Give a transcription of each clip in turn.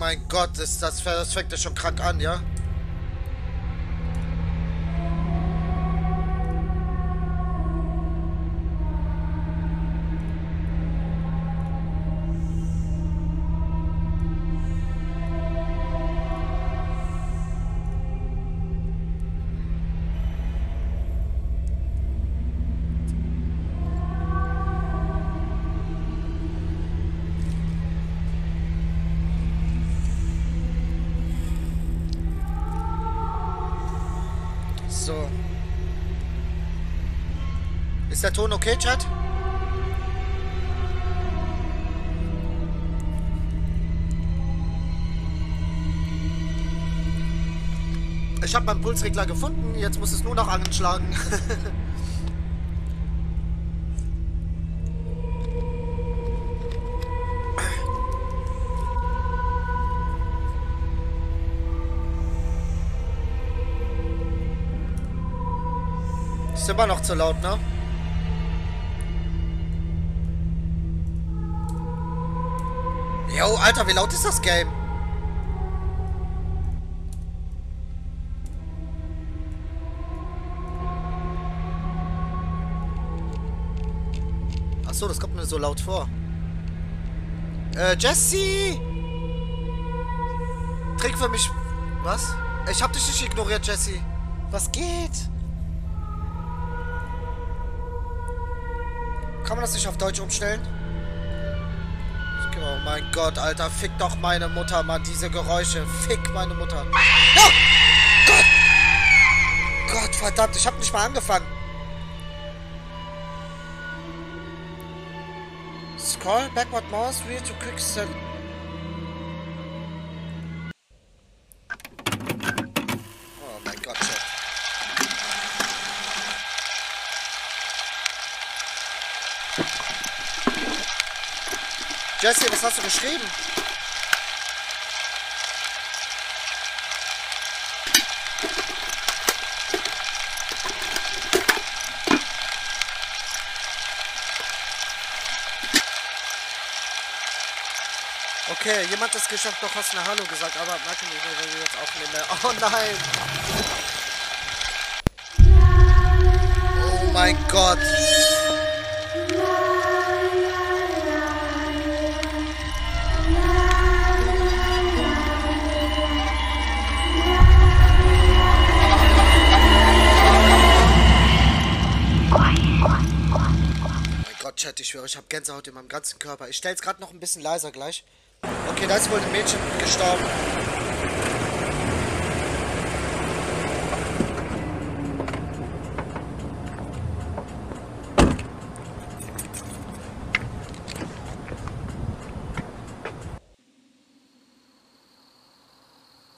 mein Gott, ist das, das fängt ja schon krank an, ja? Ton okay, Chat? Ich habe meinen Pulsregler gefunden, jetzt muss es nur noch anschlagen. Ist immer noch zu laut, ne? Jo, Alter, wie laut ist das Game? Achso, das kommt mir so laut vor. Äh, Jesse! Trink für mich... Was? Ich hab dich nicht ignoriert, Jesse. Was geht? Kann man das nicht auf Deutsch umstellen? Mein Gott, Alter. Fick doch meine Mutter, Mann. Diese Geräusche. Fick meine Mutter. Oh! Gott! Gott, verdammt. Ich hab nicht mal angefangen. Scroll backward mouse wheel to quick set. Jesse, was hast du geschrieben? Okay, jemand hat es geschafft, doch hast eine Hallo gesagt, aber merke nicht mehr, wenn wir jetzt aufnehmen. Oh nein! Oh mein Gott! Chat, ich schwöre, ich habe Gänsehaut in meinem ganzen Körper. Ich stelle es gerade noch ein bisschen leiser gleich. Okay, da ist wohl ein Mädchen gestorben.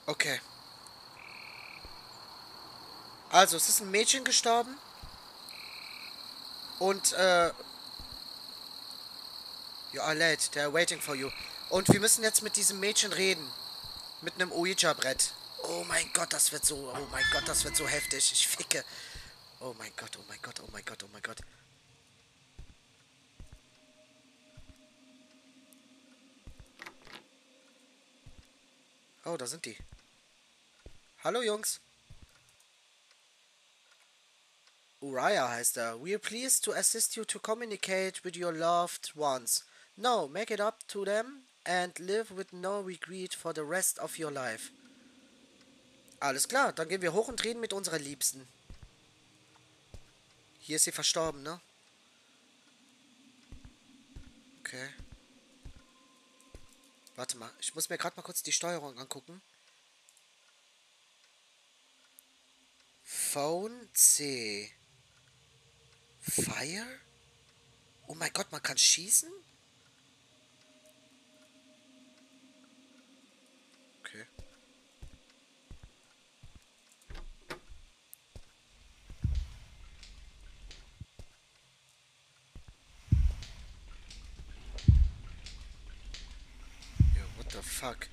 Okay. Also, es ist ein Mädchen gestorben. Und, äh... Are late. They're waiting for you. Und wir müssen jetzt mit diesem Mädchen reden. Mit einem Ouija-Brett. Oh mein Gott, das wird so... Oh mein Gott, das wird so heftig. Ich ficke. Oh mein Gott, oh mein Gott, oh mein Gott, oh mein Gott. Oh, da sind die. Hallo, Jungs. Uriah heißt er. We are pleased to assist you to communicate with your loved ones. No, make it up to them and live with no regret for the rest of your life. Alles klar, dann gehen wir hoch und reden mit unserer Liebsten. Hier ist sie verstorben, ne? Okay. Warte mal, ich muss mir gerade mal kurz die Steuerung angucken. Phone C. Fire? Oh mein Gott, man kann schießen? fuck.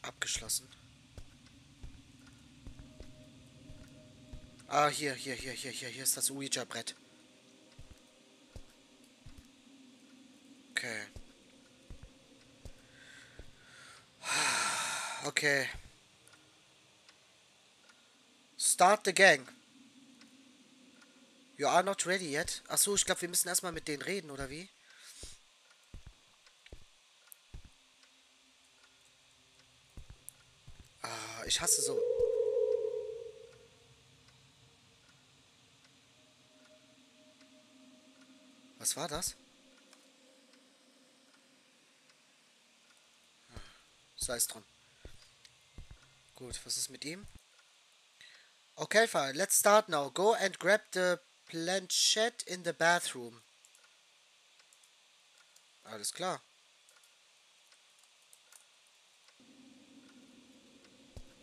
Abgeschlossen. Ah, hier, hier, hier, hier, hier, hier ist das Ouija-Brett. Okay. Okay. Start the gang. You are not ready yet. Achso, ich glaube, wir müssen erstmal mit denen reden, oder wie? Ah, ich hasse so. Was war das? Hm, sei es drum. Gut, was ist mit ihm? Okay, fine. Let's start now. Go and grab the planchette in the bathroom. Alles klar.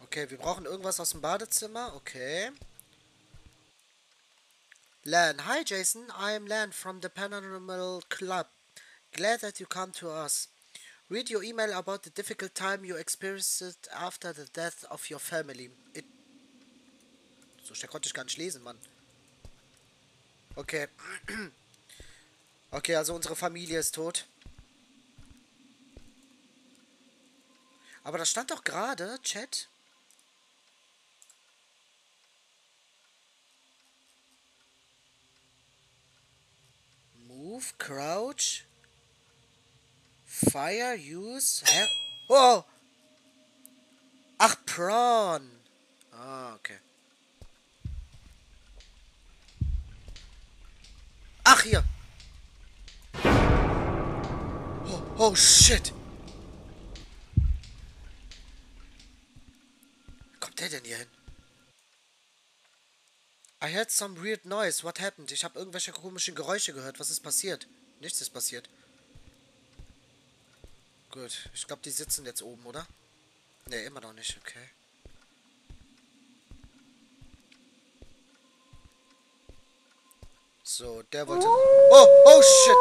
Okay, wir brauchen irgendwas aus dem Badezimmer. Okay. Lan. Hi, Jason. I'm Lan from the Paranormal Club. Glad that you come to us. Read your email about the difficult time you experienced after the death of your family. It so schnell konnte ich gar nicht lesen, Mann. Okay. Okay, also unsere Familie ist tot. Aber das stand doch gerade, Chat. Move, crouch. Fire, use. Hä? Oh! Ach, prawn. Ah, okay. Ach, hier. Oh, oh shit. Wie kommt der denn hier hin? I heard some weird noise. What happened? Ich habe irgendwelche komischen Geräusche gehört. Was ist passiert? Nichts ist passiert. Gut. Ich glaube, die sitzen jetzt oben, oder? Ne, immer noch nicht. Okay. So, der wollte... Oh, oh, shit!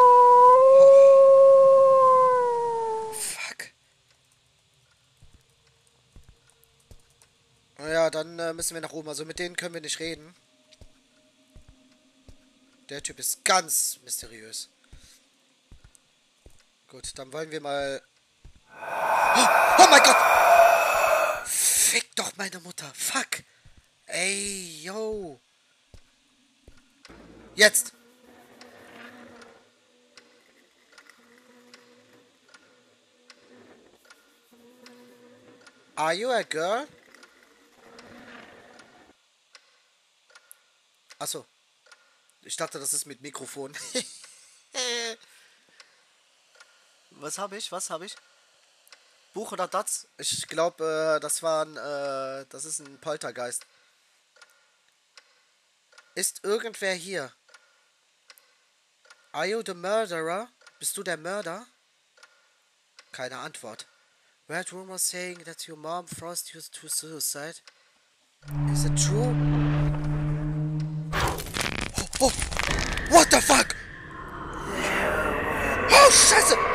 Oh. Fuck. Naja, dann äh, müssen wir nach oben. Also mit denen können wir nicht reden. Der Typ ist ganz mysteriös. Gut, dann wollen wir mal... Oh, oh mein Gott! Fick doch meine Mutter. Fuck. Ey, yo. Jetzt. Are you a girl? Achso. Ich dachte, das ist mit Mikrofon. Was habe ich? Was habe ich? Buch oder Datz? Ich glaube, äh, das war ein, äh, das ist ein Poltergeist. Ist irgendwer hier? Are you the murderer? Bist du der Mörder? Keine Antwort. Red rumors saying that your mom forced you to suicide. Is it true? Oh, oh. What the fuck? Oh, Scheiße!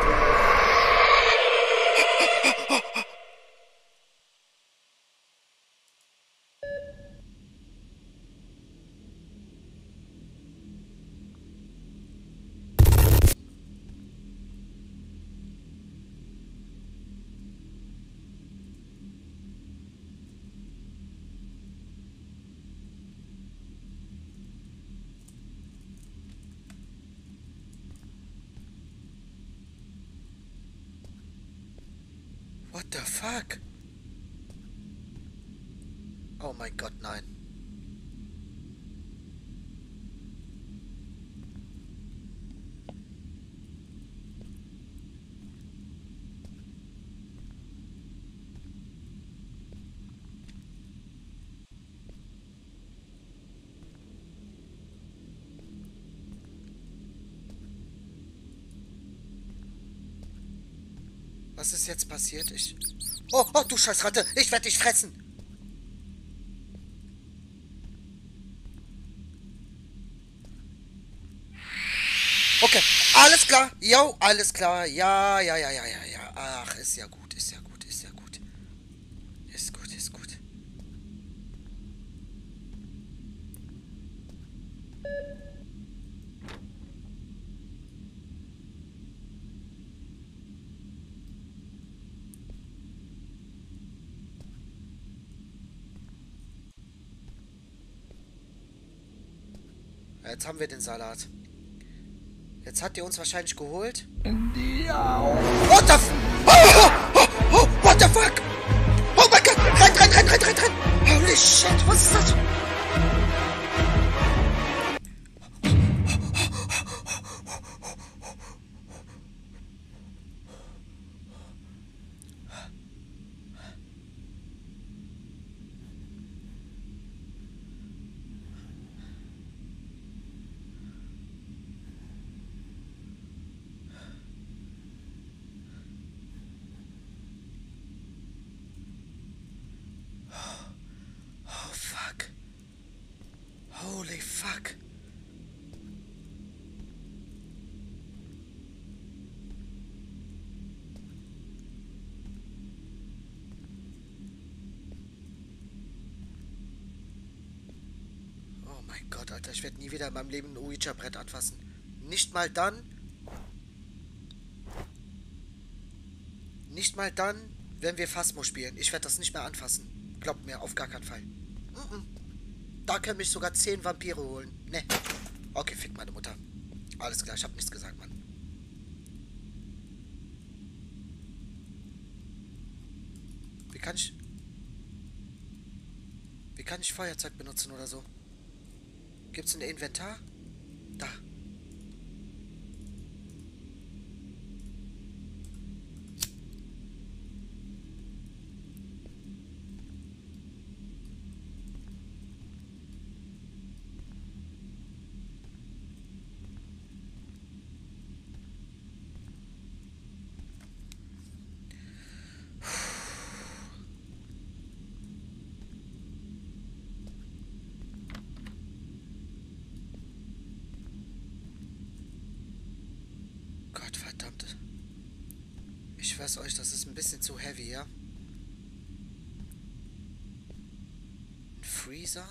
Fuck? Oh mein Gott, nein. Was ist jetzt passiert? Ich. Oh, oh, du Scheißratte! Ich werde dich fressen! Okay, alles klar. Jo, alles klar. Ja, ja, ja, ja, ja, ja. Ach, ist ja gut, ist ja gut, ist ja gut. Ist gut, ist gut. Jetzt haben wir den Salat. Jetzt hat die uns wahrscheinlich geholt. Ja. What the f oh, oh, oh, What the fuck? Oh mein Gott! Renn, renn, renn, renn, renn, renn! Holy shit, was ist das? Nie wieder in meinem Leben ein Ouija-Brett anfassen. Nicht mal dann. Nicht mal dann, wenn wir Phasmo spielen. Ich werde das nicht mehr anfassen. Glaubt mir, auf gar keinen Fall. Da können mich sogar zehn Vampire holen. Ne. Okay, fick meine Mutter. Alles klar, ich hab nichts gesagt, Mann. Wie kann ich... Wie kann ich Feuerzeug benutzen oder so? Gibt's ein Inventar? Weiß euch, das ist ein bisschen zu heavy, ja? Ein Freezer?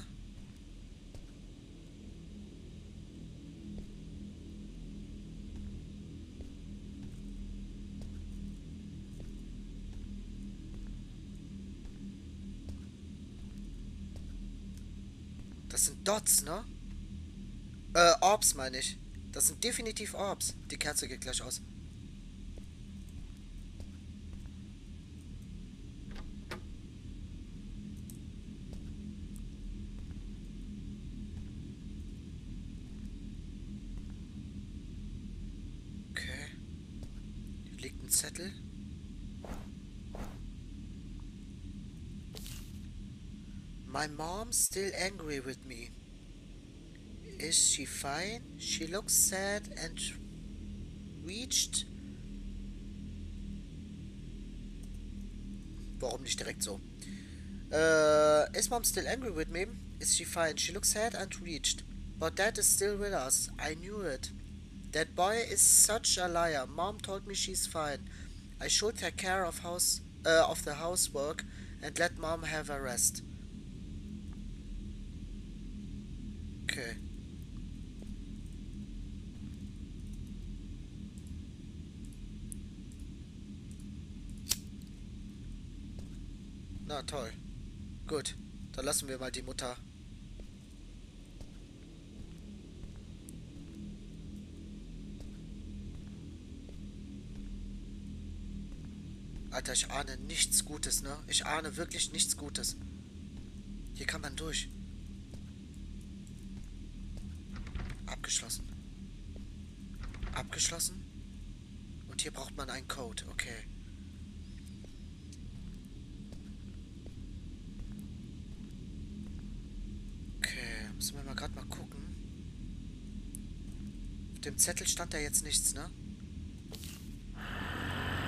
Das sind Dots, ne? Äh, Orbs meine ich. Das sind definitiv Orbs. Die Kerze geht gleich aus. My mom's still angry with me. Is she fine? She looks sad and reached. Warum nicht direkt so? Uh, is mom still angry with me? Is she fine? She looks sad and reached. But dad is still with us. I knew it. That boy is such a liar. Mom told me she's fine. I should take care of house uh, of the housework and let mom have a rest. Okay. Na toll. Gut, dann lassen wir mal die Mutter. Alter, ich ahne nichts Gutes, ne? Ich ahne wirklich nichts Gutes. Hier kann man durch. Abgeschlossen. Abgeschlossen? Und hier braucht man einen Code, okay. Okay, müssen wir mal gerade mal gucken. Auf dem Zettel stand da jetzt nichts, ne?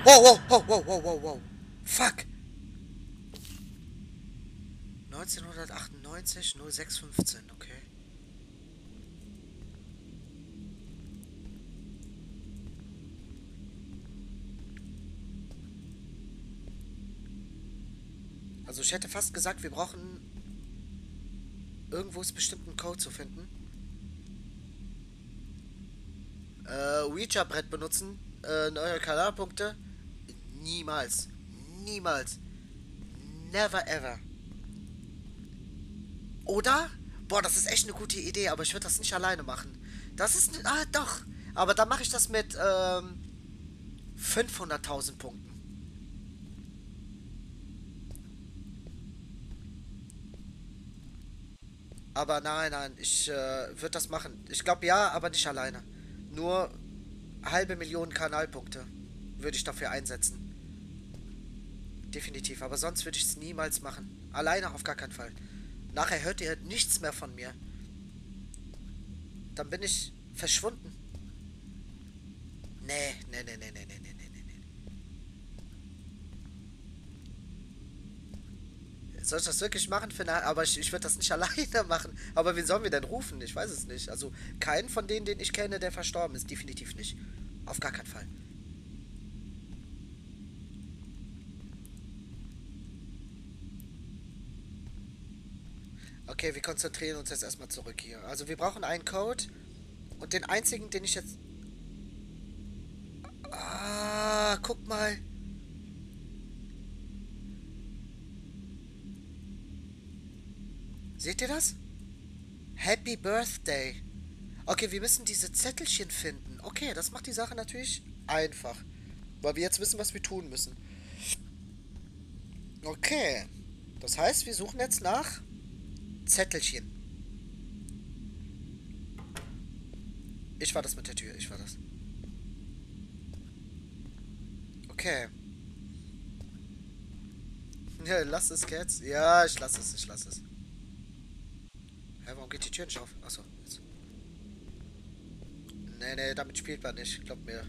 Wow, wow, wow, wow, wow, wow. Fuck. 1998 0615, Also ich hätte fast gesagt, wir brauchen irgendwo ist bestimmt ein Code zu finden. Äh, Ouija-Brett benutzen. Äh, neue Kanalpunkte. Niemals. Niemals. Never ever. Oder? Boah, das ist echt eine gute Idee, aber ich würde das nicht alleine machen. Das ist... Ah, doch. Aber dann mache ich das mit ähm, 500.000 Punkten. Aber nein, nein, ich äh, würde das machen. Ich glaube ja, aber nicht alleine. Nur halbe Million Kanalpunkte würde ich dafür einsetzen. Definitiv, aber sonst würde ich es niemals machen. Alleine auf gar keinen Fall. Nachher hört ihr nichts mehr von mir. Dann bin ich verschwunden. Nee, nee, nee, nee, nee, nee, nee, nee, nee. Soll ich das wirklich machen? Für eine, aber ich, ich würde das nicht alleine machen. Aber wen sollen wir denn rufen? Ich weiß es nicht. Also keinen von denen, den ich kenne, der verstorben ist. Definitiv nicht. Auf gar keinen Fall. Okay, wir konzentrieren uns jetzt erstmal zurück hier. Also wir brauchen einen Code. Und den einzigen, den ich jetzt... Ah, guck mal. Seht ihr das? Happy Birthday. Okay, wir müssen diese Zettelchen finden. Okay, das macht die Sache natürlich einfach. Weil wir jetzt wissen, was wir tun müssen. Okay. Das heißt, wir suchen jetzt nach Zettelchen. Ich war das mit der Tür, ich war das. Okay. Ja, lass es jetzt. Ja, ich lass es, ich lass es. Warum geht die Tür nicht auf? Achso. Nee, nee, damit spielt man nicht, glaub mir.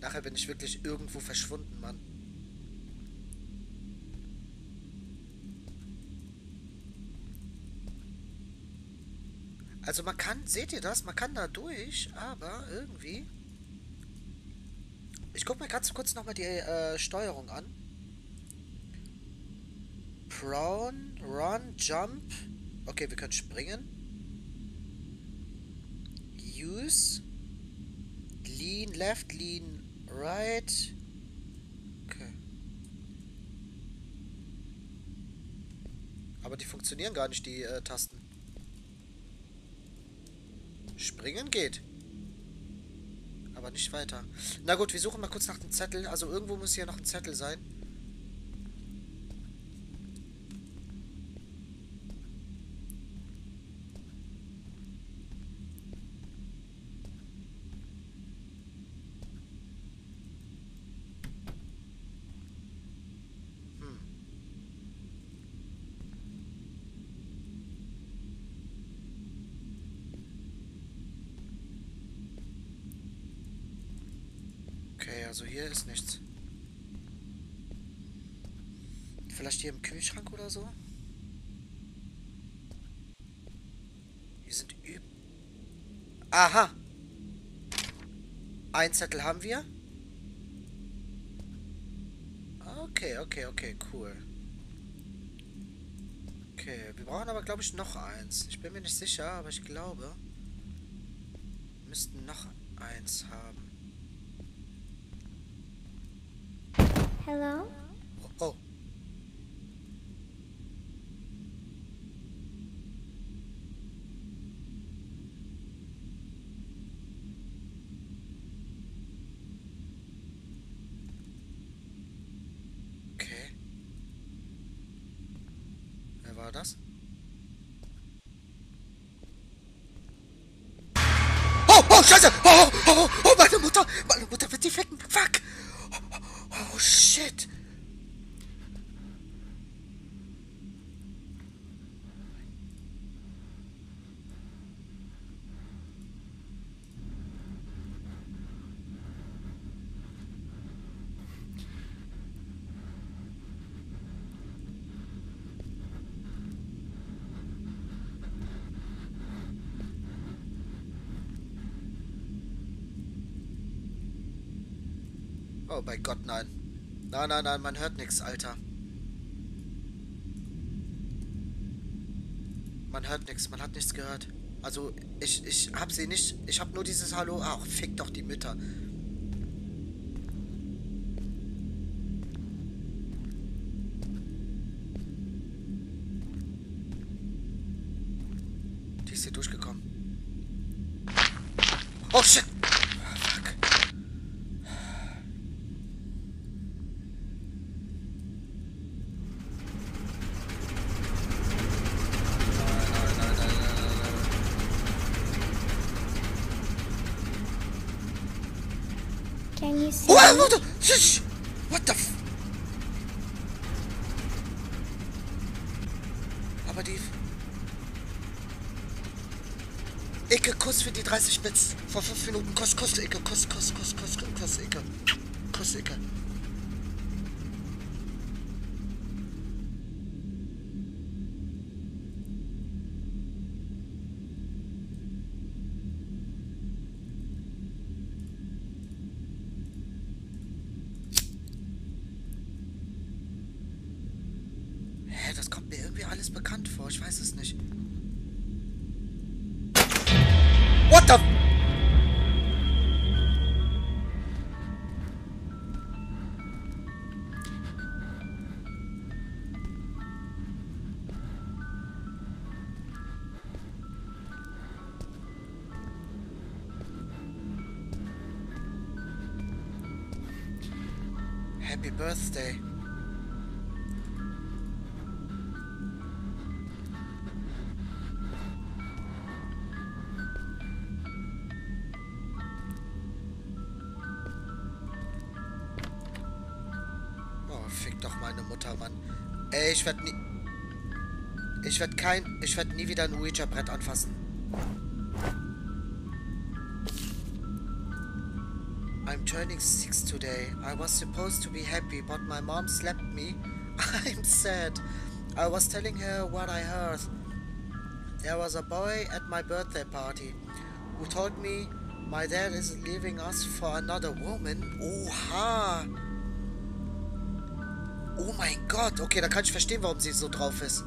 Nachher bin ich wirklich irgendwo verschwunden, Mann. Also man kann, seht ihr das? Man kann da durch, aber irgendwie... Ich guck mir ganz kurz nochmal die äh, Steuerung an. Prone, Run, Jump. Okay, wir können springen. Use. Lean left, lean right. Okay. Aber die funktionieren gar nicht, die äh, Tasten. Springen geht. Aber nicht weiter. Na gut, wir suchen mal kurz nach dem Zettel. Also irgendwo muss hier noch ein Zettel sein. Also hier ist nichts. Vielleicht hier im Kühlschrank oder so? Hier sind üb... Aha! Ein Zettel haben wir. Okay, okay, okay, cool. Okay, wir brauchen aber, glaube ich, noch eins. Ich bin mir nicht sicher, aber ich glaube, wir müssten noch eins haben. Hello? Oh. Okay. Wer war das? Oh, oh, Scheiße! Oh, oh, oh, oh, meine Mutter! Meine Mutter wird die ficken! Fuck! shit! Oh my god, nein. Nein, nein, nein, man hört nichts, Alter. Man hört nichts, man hat nichts gehört. Also, ich, ich hab sie nicht. Ich hab nur dieses Hallo. Ach, fick doch die Mütter. Birthday. Oh, fick doch meine Mutter, Mann. Ey, ich werd nie... Ich werd kein... Ich werd nie wieder ein Ouija-Brett anfassen. Turning six today. I was supposed to be happy, but my mom slapped me. I'm sad. I was telling her what I heard. There was a boy at my birthday party who told me my dad is leaving us for another woman. Oha! Oh mein Gott, okay, da kann ich verstehen, warum sie so drauf ist.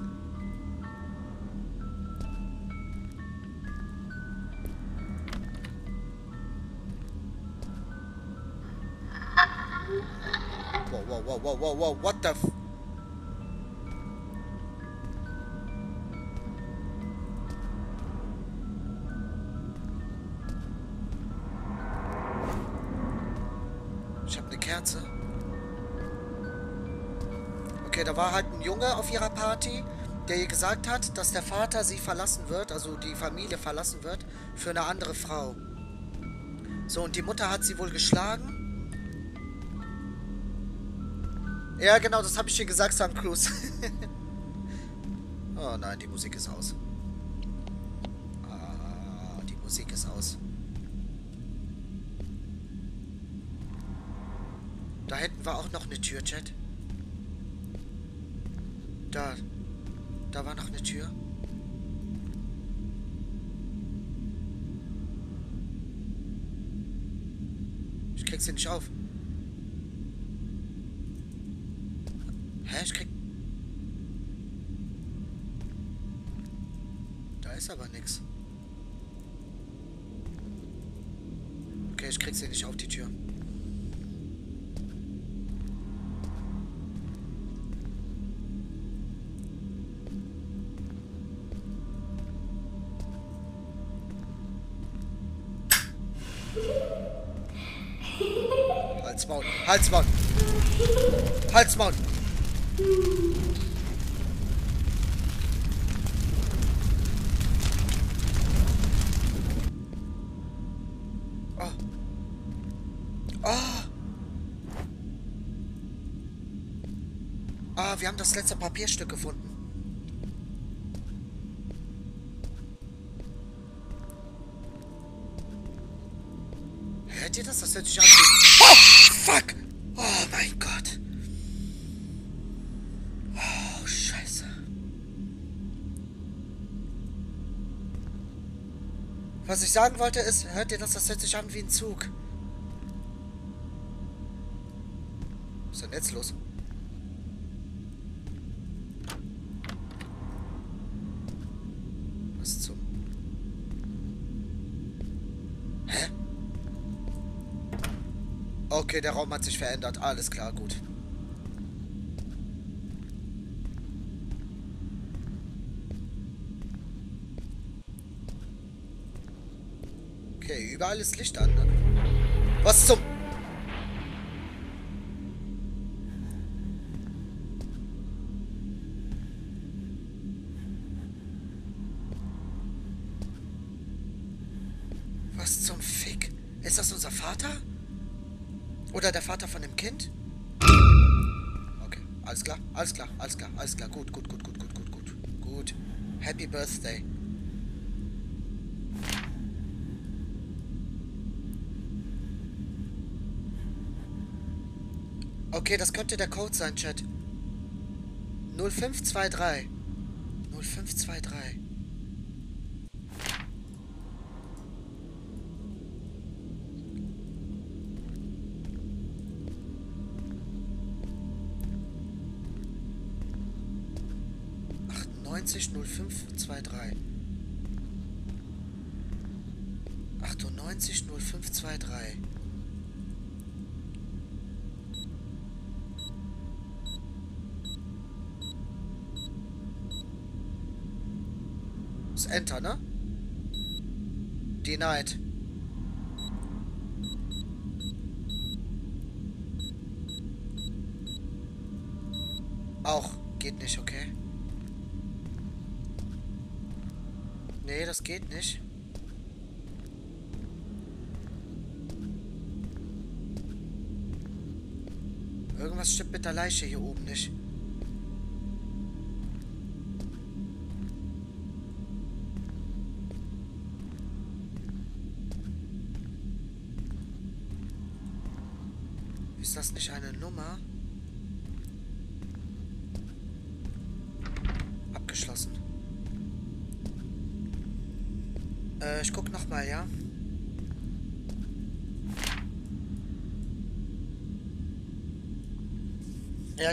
Junge auf ihrer Party, der ihr gesagt hat, dass der Vater sie verlassen wird, also die Familie verlassen wird, für eine andere Frau. So, und die Mutter hat sie wohl geschlagen. Ja, genau, das habe ich dir gesagt, Sam Cruise. oh nein, die Musik ist aus. Ah, die Musik ist aus. Da hätten wir auch noch eine Tür, Chat. Da. Da war noch eine Tür. Ich krieg sie nicht auf. Hä? Ich krieg... Da ist aber nix. Okay, ich krieg sie nicht auf die Tür. Halsmaul. Halsmaul. Oh. Oh. Ah, wir haben das letzte Papierstück gefunden. Sagen wollte ist, hört ihr das? Das hört sich an wie ein Zug. Was ist denn jetzt los? Was zum... Hä? Okay, der Raum hat sich verändert. Alles klar, gut. Ist Licht an. Ne? Was zum... Was zum Fick? Ist das unser Vater? Oder der Vater von dem Kind? Okay, alles klar, alles klar, alles klar, alles klar. Gut, gut, gut, gut, gut, gut, gut. Gut. Happy Birthday. Okay, das könnte der Code sein, Chat. 0523. 0523. Ach, 90 05 Enter, ne? Denied. Auch. Geht nicht, okay. Nee, das geht nicht. Irgendwas stimmt mit der Leiche hier oben nicht.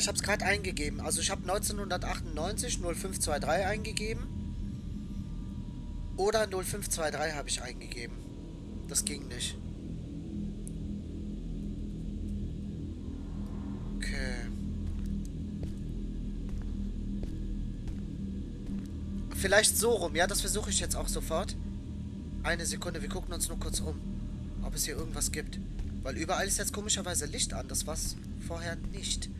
Ich habe es gerade eingegeben. Also ich habe 1998 0523 eingegeben. Oder 0523 habe ich eingegeben. Das ging nicht. Vielleicht so rum. Ja, das versuche ich jetzt auch sofort. Eine Sekunde, wir gucken uns nur kurz um. Ob es hier irgendwas gibt. Weil überall ist jetzt komischerweise Licht an. Das war's vorher nicht.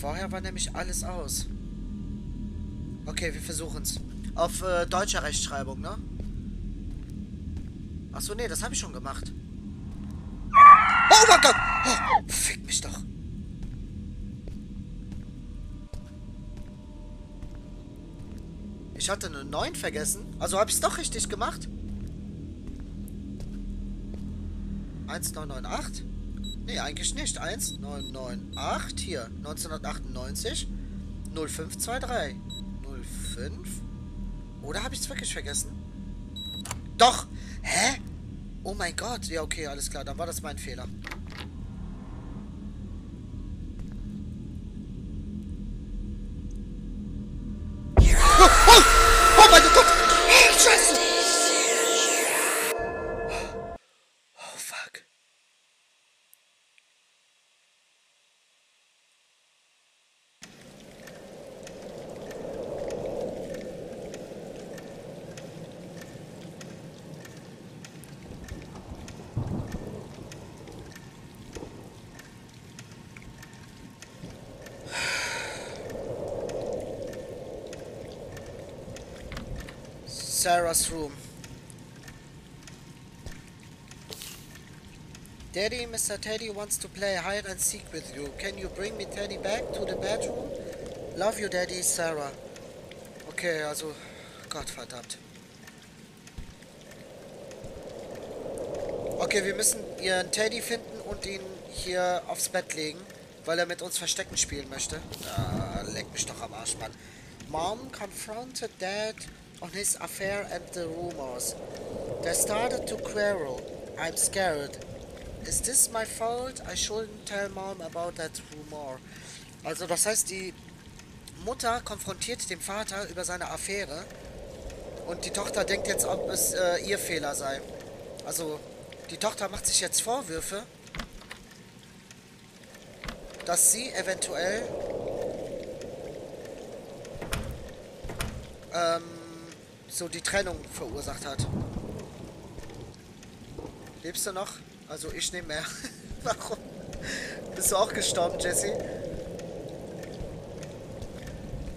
Vorher war nämlich alles aus. Okay, wir versuchen's. Auf äh, deutscher Rechtschreibung, ne? Achso, nee, das habe ich schon gemacht. Oh mein Gott! Oh, fick mich doch. Ich hatte eine 9 vergessen. Also habe ich es doch richtig gemacht. 1998? Nee, eigentlich nicht. 1998. Hier. 1998. 0523. 05? Oder habe ich es wirklich vergessen? Doch! Hä? Oh mein Gott. Ja, okay, alles klar. Dann war das mein Fehler. Sarah's room. Daddy, Mr. Teddy wants to play hide and seek with you. Can you bring me Teddy back to the bedroom? Love you, Daddy, Sarah. Okay, also, Gott verdammt. Okay, wir müssen ihren Teddy finden und ihn hier aufs Bett legen, weil er mit uns Verstecken spielen möchte. Ah, leck mich doch am Arsch, Mann. Mom confronted Dad on his affair and the rumors. They started to quarrel. I'm scared. Is this my fault? I shouldn't tell mom about that rumor. Also das heißt, die Mutter konfrontiert den Vater über seine Affäre und die Tochter denkt jetzt, ob es äh, ihr Fehler sei. Also die Tochter macht sich jetzt Vorwürfe, dass sie eventuell ähm, so die Trennung verursacht hat. Lebst du noch? Also ich nehme mehr. Warum? Bist du auch gestorben, Jesse?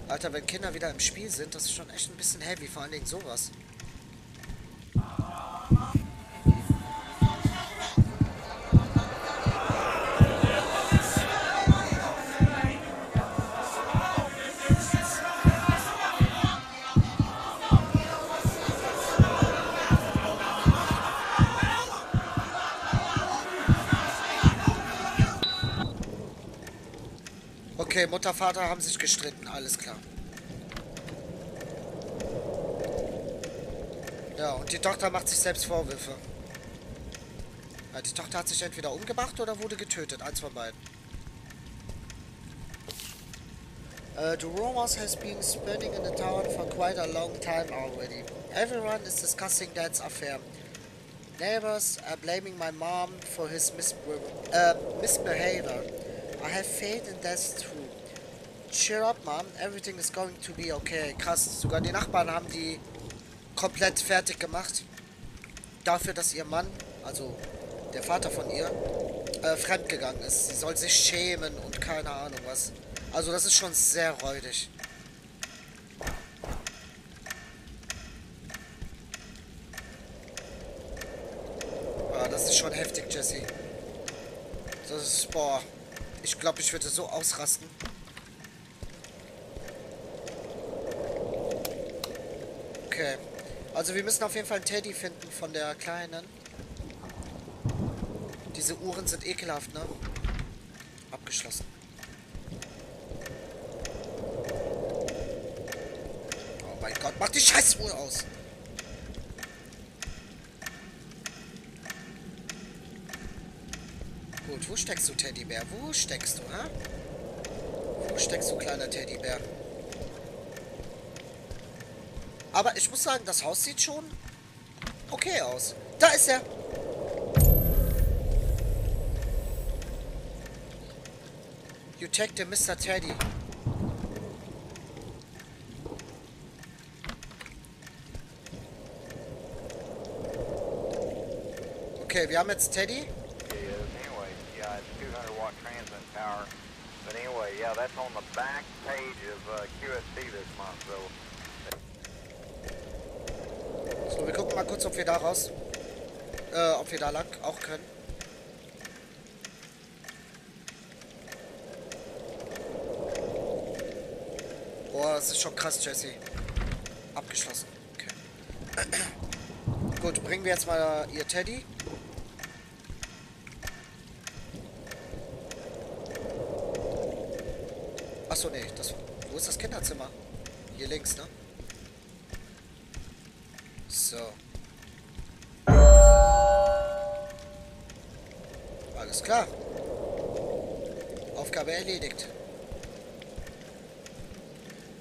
Alter, wenn Kinder wieder im Spiel sind, das ist schon echt ein bisschen heavy, vor allen Dingen sowas. Mutter, Vater haben sich gestritten, alles klar. Ja, und die Tochter macht sich selbst Vorwürfe. Ja, die Tochter hat sich entweder umgebracht oder wurde getötet, eins von beiden. Uh, the rumors has been spreading in the town for quite a long time already. Everyone is discussing Dad's affair. Neighbors are blaming my mom for his misbe uh, misbehavior. I have faith in that's true. Cheer up, Mom. Everything is going to be okay. Krass. Sogar die Nachbarn haben die komplett fertig gemacht. Dafür, dass ihr Mann, also der Vater von ihr, äh, fremdgegangen ist. Sie soll sich schämen und keine Ahnung was. Also das ist schon sehr räudig. Ah, das ist schon heftig, Jesse. Das ist, boah. Ich glaube, ich würde so ausrasten. Okay. Also wir müssen auf jeden Fall einen Teddy finden von der Kleinen. Diese Uhren sind ekelhaft, ne? Abgeschlossen. Oh mein Gott, mach die scheiß Uhr aus! Gut, wo steckst du, Teddybär? Wo steckst du, ha? Wo steckst du, kleiner Teddybär? Aber ich muss sagen, das Haus sieht schon okay aus. Da ist er! You take the Mr. Teddy. Okay, wir haben jetzt Teddy. is. Anyway, yeah, it's 200 watt transmit power. But anyway, yeah, that's on the back page of uh, QST this month. So So, wir gucken mal kurz, ob wir da raus, äh, ob wir da lang auch können. Boah, das ist schon krass, Jesse. Abgeschlossen. Okay. Gut, bringen wir jetzt mal ihr Teddy. Achso, nee, das. Wo ist das Kinderzimmer? Hier links, ne? So. Alles klar. Aufgabe erledigt.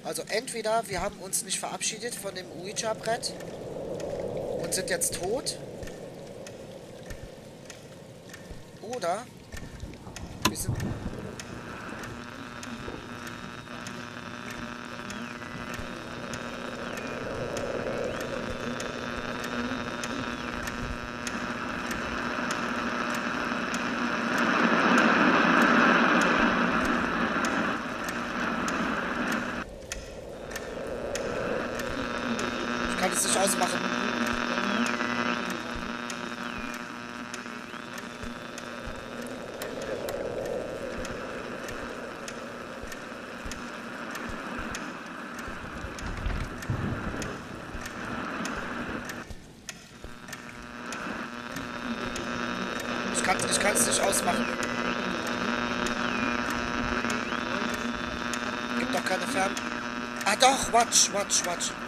Also entweder wir haben uns nicht verabschiedet von dem Ouija-Brett und sind jetzt tot. Oder swat, swat, swat.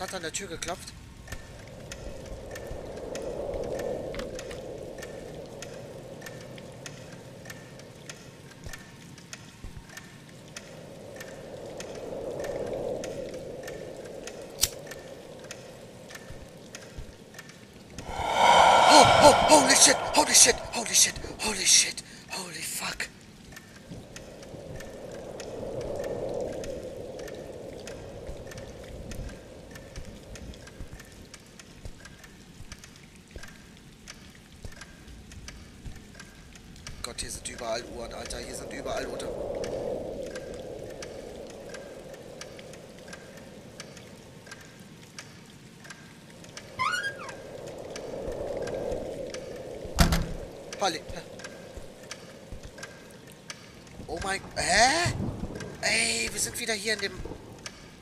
Hat an der Tür geklopft. Oh, oh, holy shit, holy shit, holy shit, holy shit, holy fuck. Gott, hier sind überall Uhren, Alter. Hier sind überall Uhren. Holly. Oh mein... Hä? Ey, wir sind wieder hier in dem...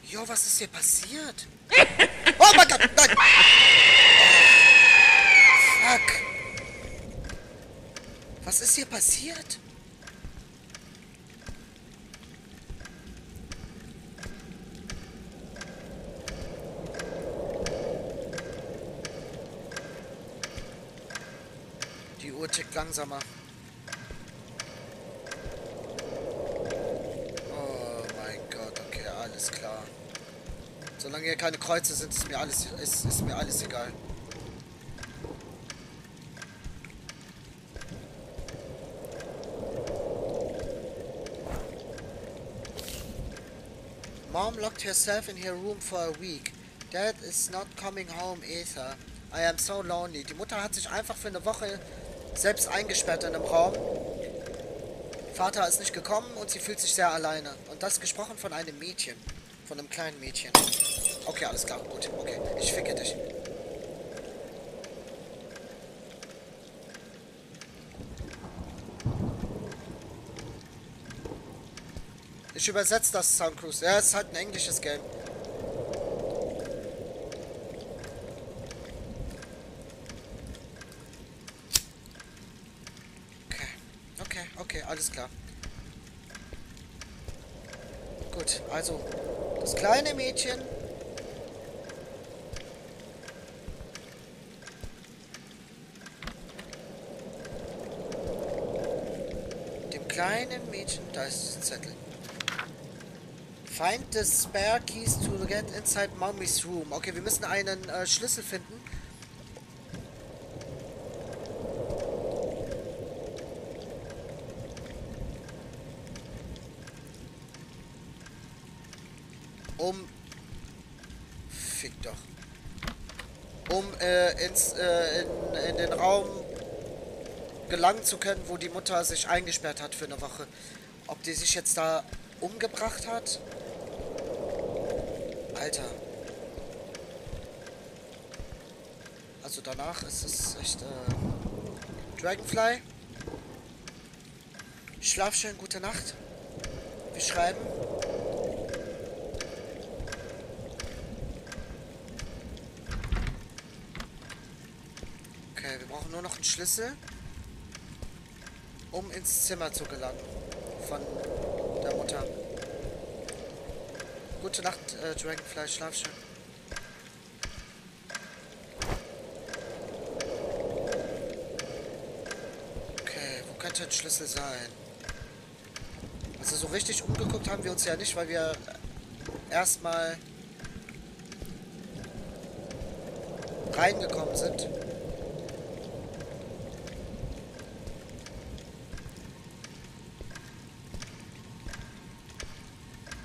Jo, was ist hier passiert? Oh mein Gott, nein! Oh, fuck. Was ist hier passiert? Die Uhr tickt langsamer. Oh mein Gott, okay, alles klar. Solange hier keine Kreuze sind, ist mir alles, ist, ist mir alles egal. Mom locked herself in her room for a week. Dad is not coming home either. I am so lonely. Die Mutter hat sich einfach für eine Woche selbst eingesperrt in einem Raum. Vater ist nicht gekommen und sie fühlt sich sehr alleine. Und das gesprochen von einem Mädchen. Von einem kleinen Mädchen. Okay, alles klar, gut. Okay, ich ficke dich. Ich übersetze das Sound Cruise. Ja, es ist halt ein englisches Game. Okay, okay, okay, alles klar. Gut, also das kleine Mädchen. Dem kleinen Mädchen, da ist der Zettel. Find the spare keys to get inside Mommy's room. Okay, wir müssen einen äh, Schlüssel finden. Um... Fick doch. Um äh, ins, äh, in, in den Raum gelangen zu können, wo die Mutter sich eingesperrt hat für eine Woche. Ob die sich jetzt da umgebracht hat? Alter. Also danach ist es echt, äh, Dragonfly. Schlaf schön, gute Nacht. Wir schreiben. Okay, wir brauchen nur noch einen Schlüssel, um ins Zimmer zu gelangen. Von der Mutter. Gute Nacht, äh, Dragonfly, schlaf schön. Okay, wo könnte ein Schlüssel sein? Also so richtig umgeguckt haben wir uns ja nicht, weil wir erstmal reingekommen sind.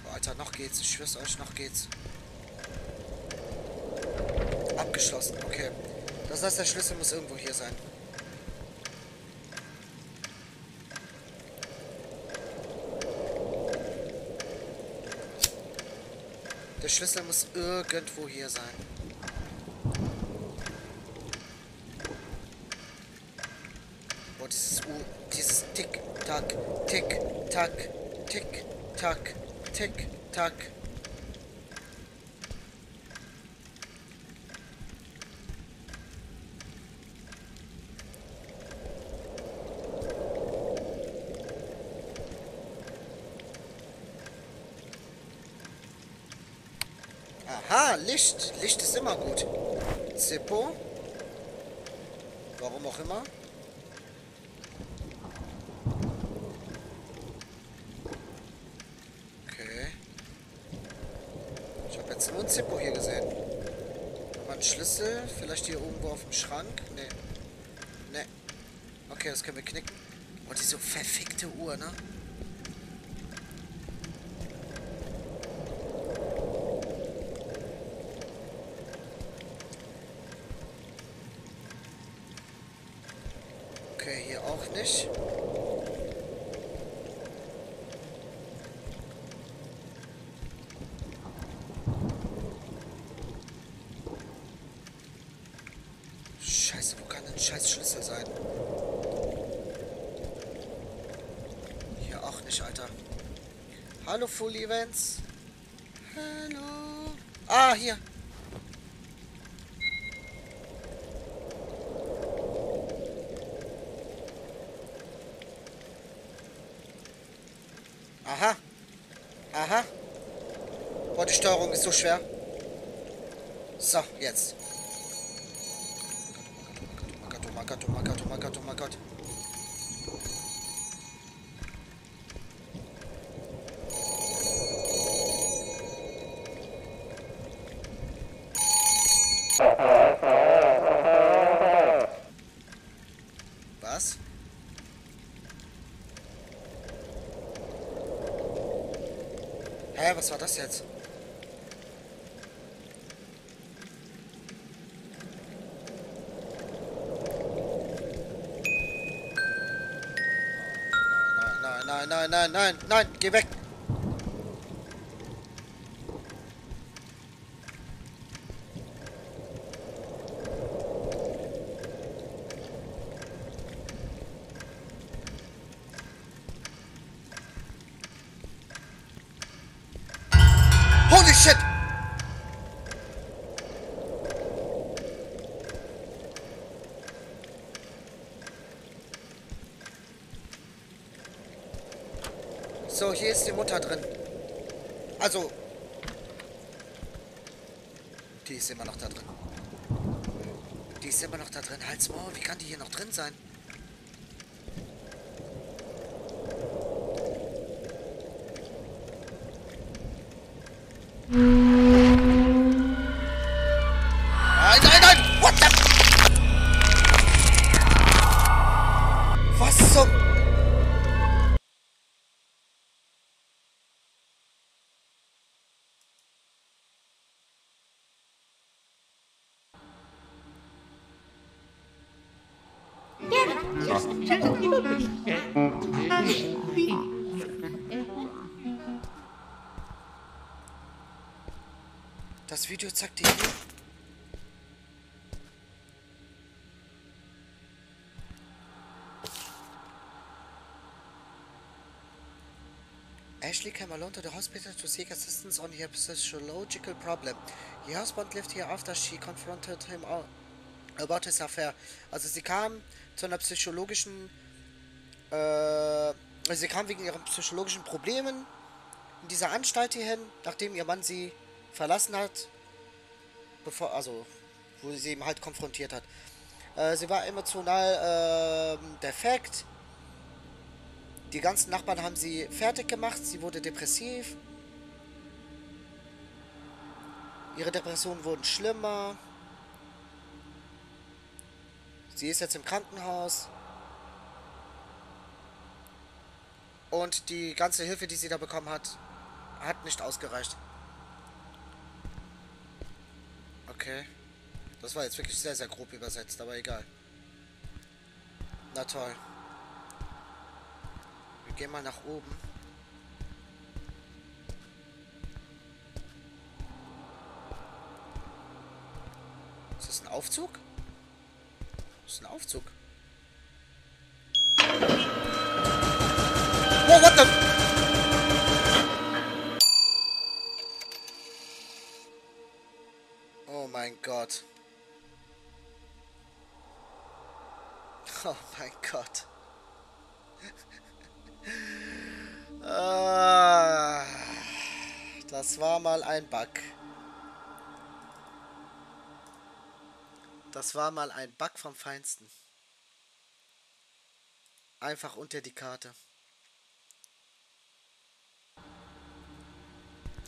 Oh, Alter, noch geht's. Ich schwör's euch, noch geht's. Abgeschlossen, okay. Das heißt, der Schlüssel muss irgendwo hier sein. Der Schlüssel muss irgendwo hier sein. Boah, dieses U, dieses Tick-Tack, Tick-Tack, Tick-Tack, Tick-Tack. Ah. Aha, Licht. Licht ist immer gut. Zippo. Warum auch immer. Okay. Ich habe jetzt nur ein Zippo hier gesehen. Mal einen Schlüssel. Vielleicht hier irgendwo auf dem Schrank. Nee. Nee. Okay, das können wir knicken. Oh, diese verfickte Uhr, ne? Okay, hier auch nicht. Scheiße, wo kann ein scheiß Schlüssel sein? Hier auch nicht, Alter. Events. Hallo. Ah, hier. Aha. Aha. Boah, die Steuerung ist so schwer. So, jetzt. Oh mein Gott, oh mein Gott, oh mein Gott, oh mein Gott, oh mein Gott. Was? Hä, was war das jetzt? Nein, nein, nein, nein, nein, nein, geh weg. Holy shit! So, hier ist die Mutter drin. Also. Die ist immer noch da drin. Die ist immer noch da drin. Halt's Maul, wie kann die hier noch drin sein? Nein, Das Video zeigt dir hier... Ashley came alone to the hospital to seek assistance on her psychological problem. Her husband left here after she confronted him about his affair. Also sie kam zu einer psychologischen... Äh, also sie kam wegen ihren psychologischen Problemen in dieser Anstalt hierhin, nachdem ihr Mann sie verlassen hat, bevor, also, wo sie ihn halt konfrontiert hat. Äh, sie war emotional ähm, defekt. Die ganzen Nachbarn haben sie fertig gemacht. Sie wurde depressiv. Ihre Depressionen wurden schlimmer. Sie ist jetzt im Krankenhaus. Und die ganze Hilfe, die sie da bekommen hat, hat nicht ausgereicht. Okay. Das war jetzt wirklich sehr, sehr grob übersetzt, aber egal. Na toll. Wir gehen mal nach oben. Ist das ein Aufzug? Das ist ein Aufzug. Whoa, what the? Oh mein Gott. Oh mein Gott. Ah, das war mal ein Bug. Das war mal ein Bug vom Feinsten. Einfach unter die Karte.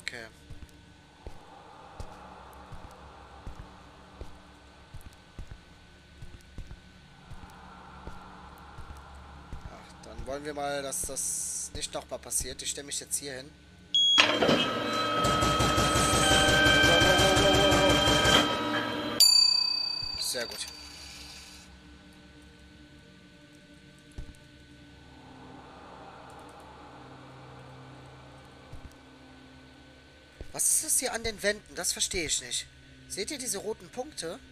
Okay. Ach, dann wollen wir mal, dass das nicht nochmal passiert. Ich stelle mich jetzt hier hin. Sehr gut. Was ist das hier an den Wänden? Das verstehe ich nicht. Seht ihr diese roten Punkte?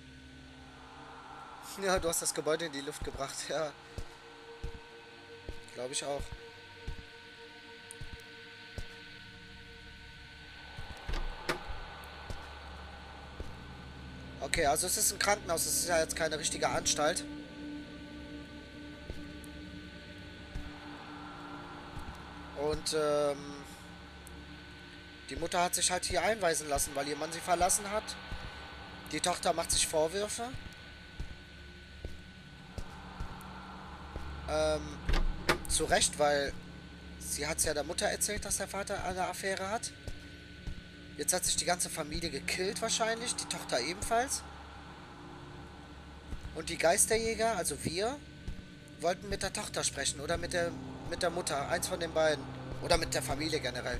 Ja, du hast das Gebäude in die Luft gebracht. Ja. Glaube ich auch. Okay, also es ist ein Krankenhaus. Es ist ja jetzt keine richtige Anstalt. Und ähm, die Mutter hat sich halt hier einweisen lassen, weil ihr Mann sie verlassen hat. Die Tochter macht sich Vorwürfe. Ähm, zu Recht, weil sie hat es ja der Mutter erzählt, dass der Vater eine Affäre hat. Jetzt hat sich die ganze Familie gekillt wahrscheinlich, die Tochter ebenfalls. Und die Geisterjäger, also wir, wollten mit der Tochter sprechen oder mit der mit der Mutter, eins von den beiden. Oder mit der Familie generell.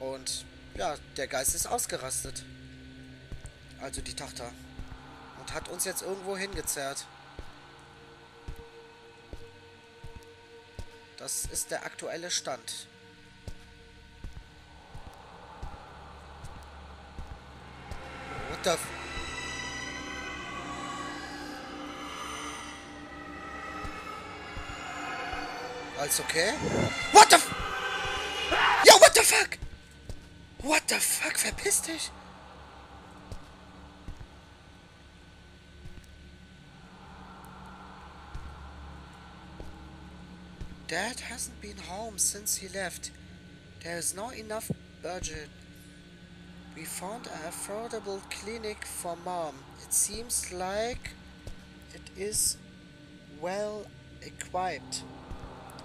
Und ja, der Geist ist ausgerastet. Also die Tochter. Und hat uns jetzt irgendwo hingezerrt. Das ist der aktuelle Stand. What the... F ah, Alles okay? What the... F Yo, what the fuck? What the fuck? Verpiss dich! Dad hasn't been home since he left. There is not enough budget. We found an affordable clinic for mom. It seems like it is well equipped.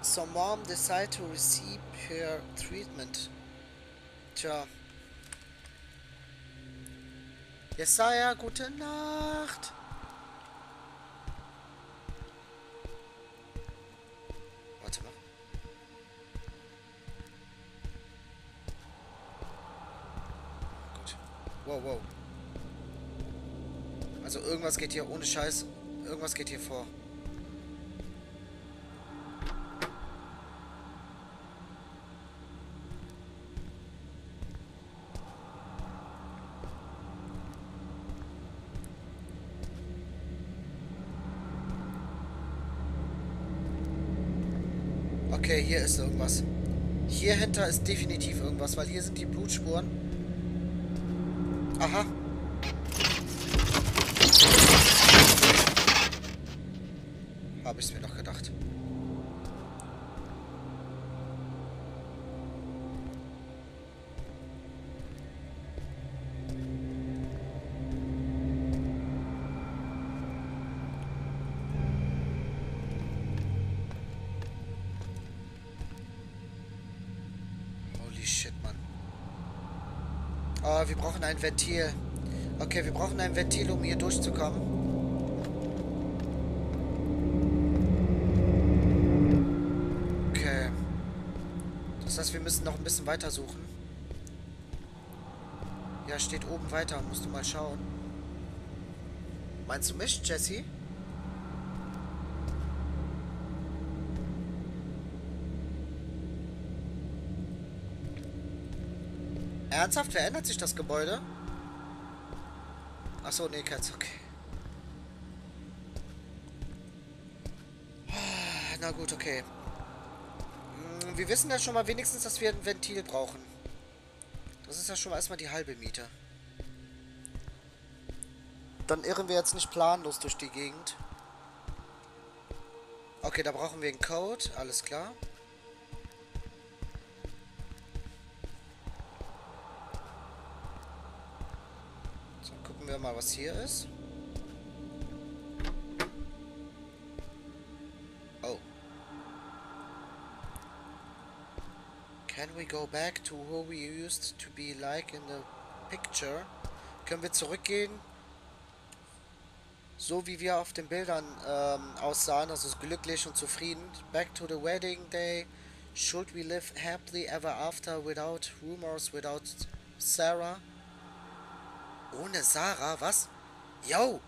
So mom decided to receive her treatment. Tja. Jesaja, gute Nacht. Wow, wow. Also irgendwas geht hier ohne Scheiß. Irgendwas geht hier vor. Okay, hier ist irgendwas. Hier hinter ist definitiv irgendwas, weil hier sind die Blutspuren. Aha. Habe ich mir noch gedacht. Brauchen ein Ventil. Okay, wir brauchen ein Ventil, um hier durchzukommen. Okay. Das heißt, wir müssen noch ein bisschen weiter suchen. Ja, steht oben weiter. Musst du mal schauen. Meinst du mich, Jesse? Ernsthaft? Verändert sich das Gebäude? Achso, nee, Katz, okay. Na gut, okay. Hm, Wir wissen ja schon mal wenigstens, dass wir ein Ventil brauchen. Das ist ja schon mal erstmal die halbe Miete. Dann irren wir jetzt nicht planlos durch die Gegend. Okay, da brauchen wir einen Code, alles klar. gucken wir mal, was hier ist. Oh. Can we go back to who we used to be like in the picture? Können wir zurückgehen? So wie wir auf den Bildern ähm, aussahen, also glücklich und zufrieden. Back to the wedding day. Should we live happily ever after without rumors, without Sarah? Ohne Sarah? Was? Yo!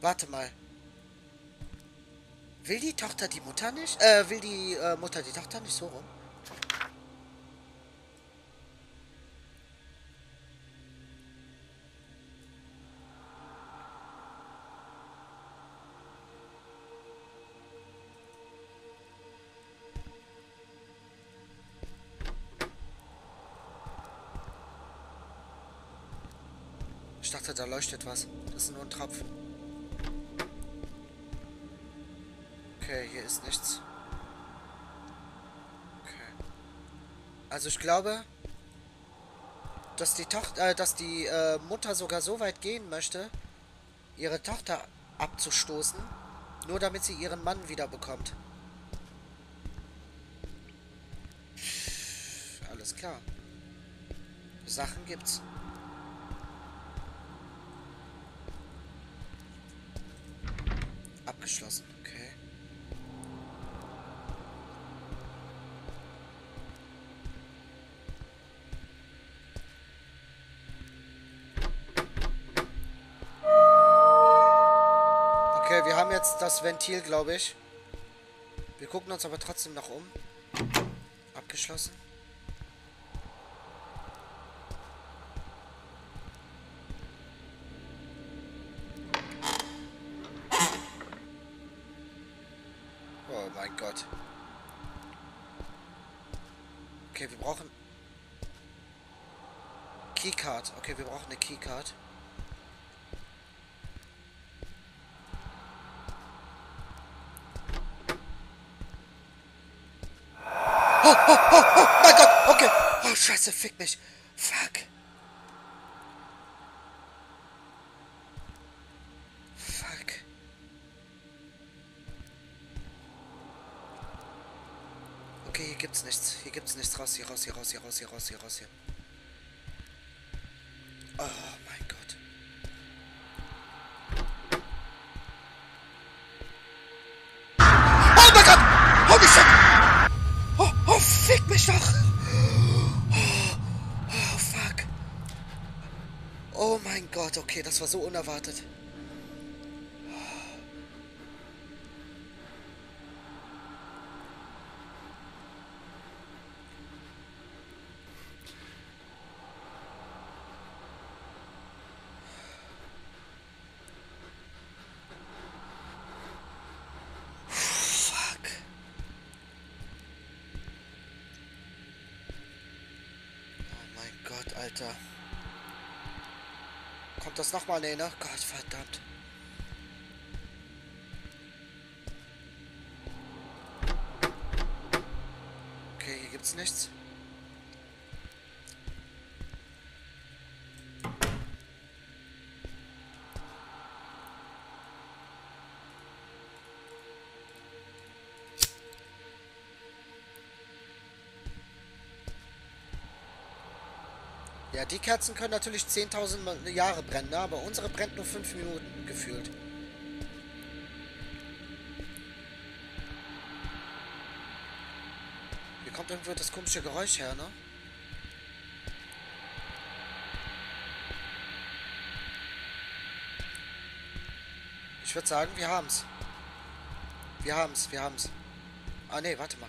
Warte mal. Will die Tochter die Mutter nicht? Äh, will die äh, Mutter die Tochter nicht so rum? Dachte, da leuchtet was. Das ist nur ein Tropfen. Okay, hier ist nichts. Okay. Also ich glaube, dass die Tochter, äh, dass die äh, Mutter sogar so weit gehen möchte, ihre Tochter abzustoßen, nur damit sie ihren Mann wiederbekommt. Alles klar. Sachen gibt's. Abgeschlossen, okay. Okay, wir haben jetzt das Ventil, glaube ich. Wir gucken uns aber trotzdem noch um. Abgeschlossen. Oh mein Gott. Okay, wir brauchen... Keycard. Okay, wir brauchen eine Keycard. Oh, oh, oh, oh, mein Gott, okay. Oh, scheiße, fick mich. Fuck. Fuck. Okay, hier gibt's nichts. Hier gibt's nichts. Raus, hier raus, hier raus, hier raus, hier raus, hier raus, hier. Oh mein Gott. Oh mein Gott! Holy shit! Oh, oh, fick mich doch! Oh, oh, fuck. Oh mein Gott, okay, das war so unerwartet. Fuck. Oh mein Gott, Alter. Kommt das nochmal? Nee, ne? Gott, verdammt. Okay, hier gibt's nichts. Ja, die Kerzen können natürlich 10.000 Jahre brennen, ne? aber unsere brennt nur 5 Minuten gefühlt. Hier kommt irgendwo das komische Geräusch her, ne? Ich würde sagen, wir haben's. Wir haben's, wir haben's. Ah, nee, warte mal.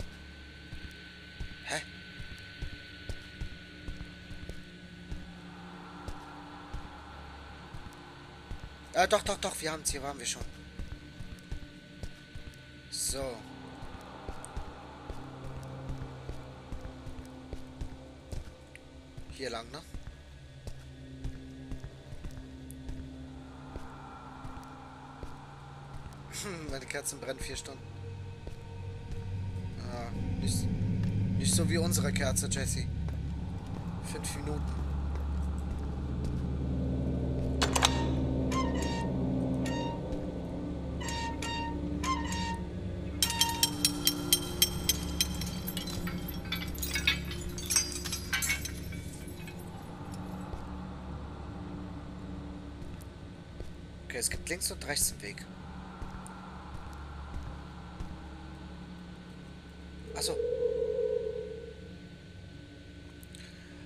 Äh, doch, doch, doch, wir haben's. Hier waren wir schon. So. Hier lang, ne? Hm, Meine Kerzen brennen vier Stunden. Ah, nicht, nicht so wie unsere Kerze, Jesse. Fünf Minuten. Links und rechts einen Weg. Achso.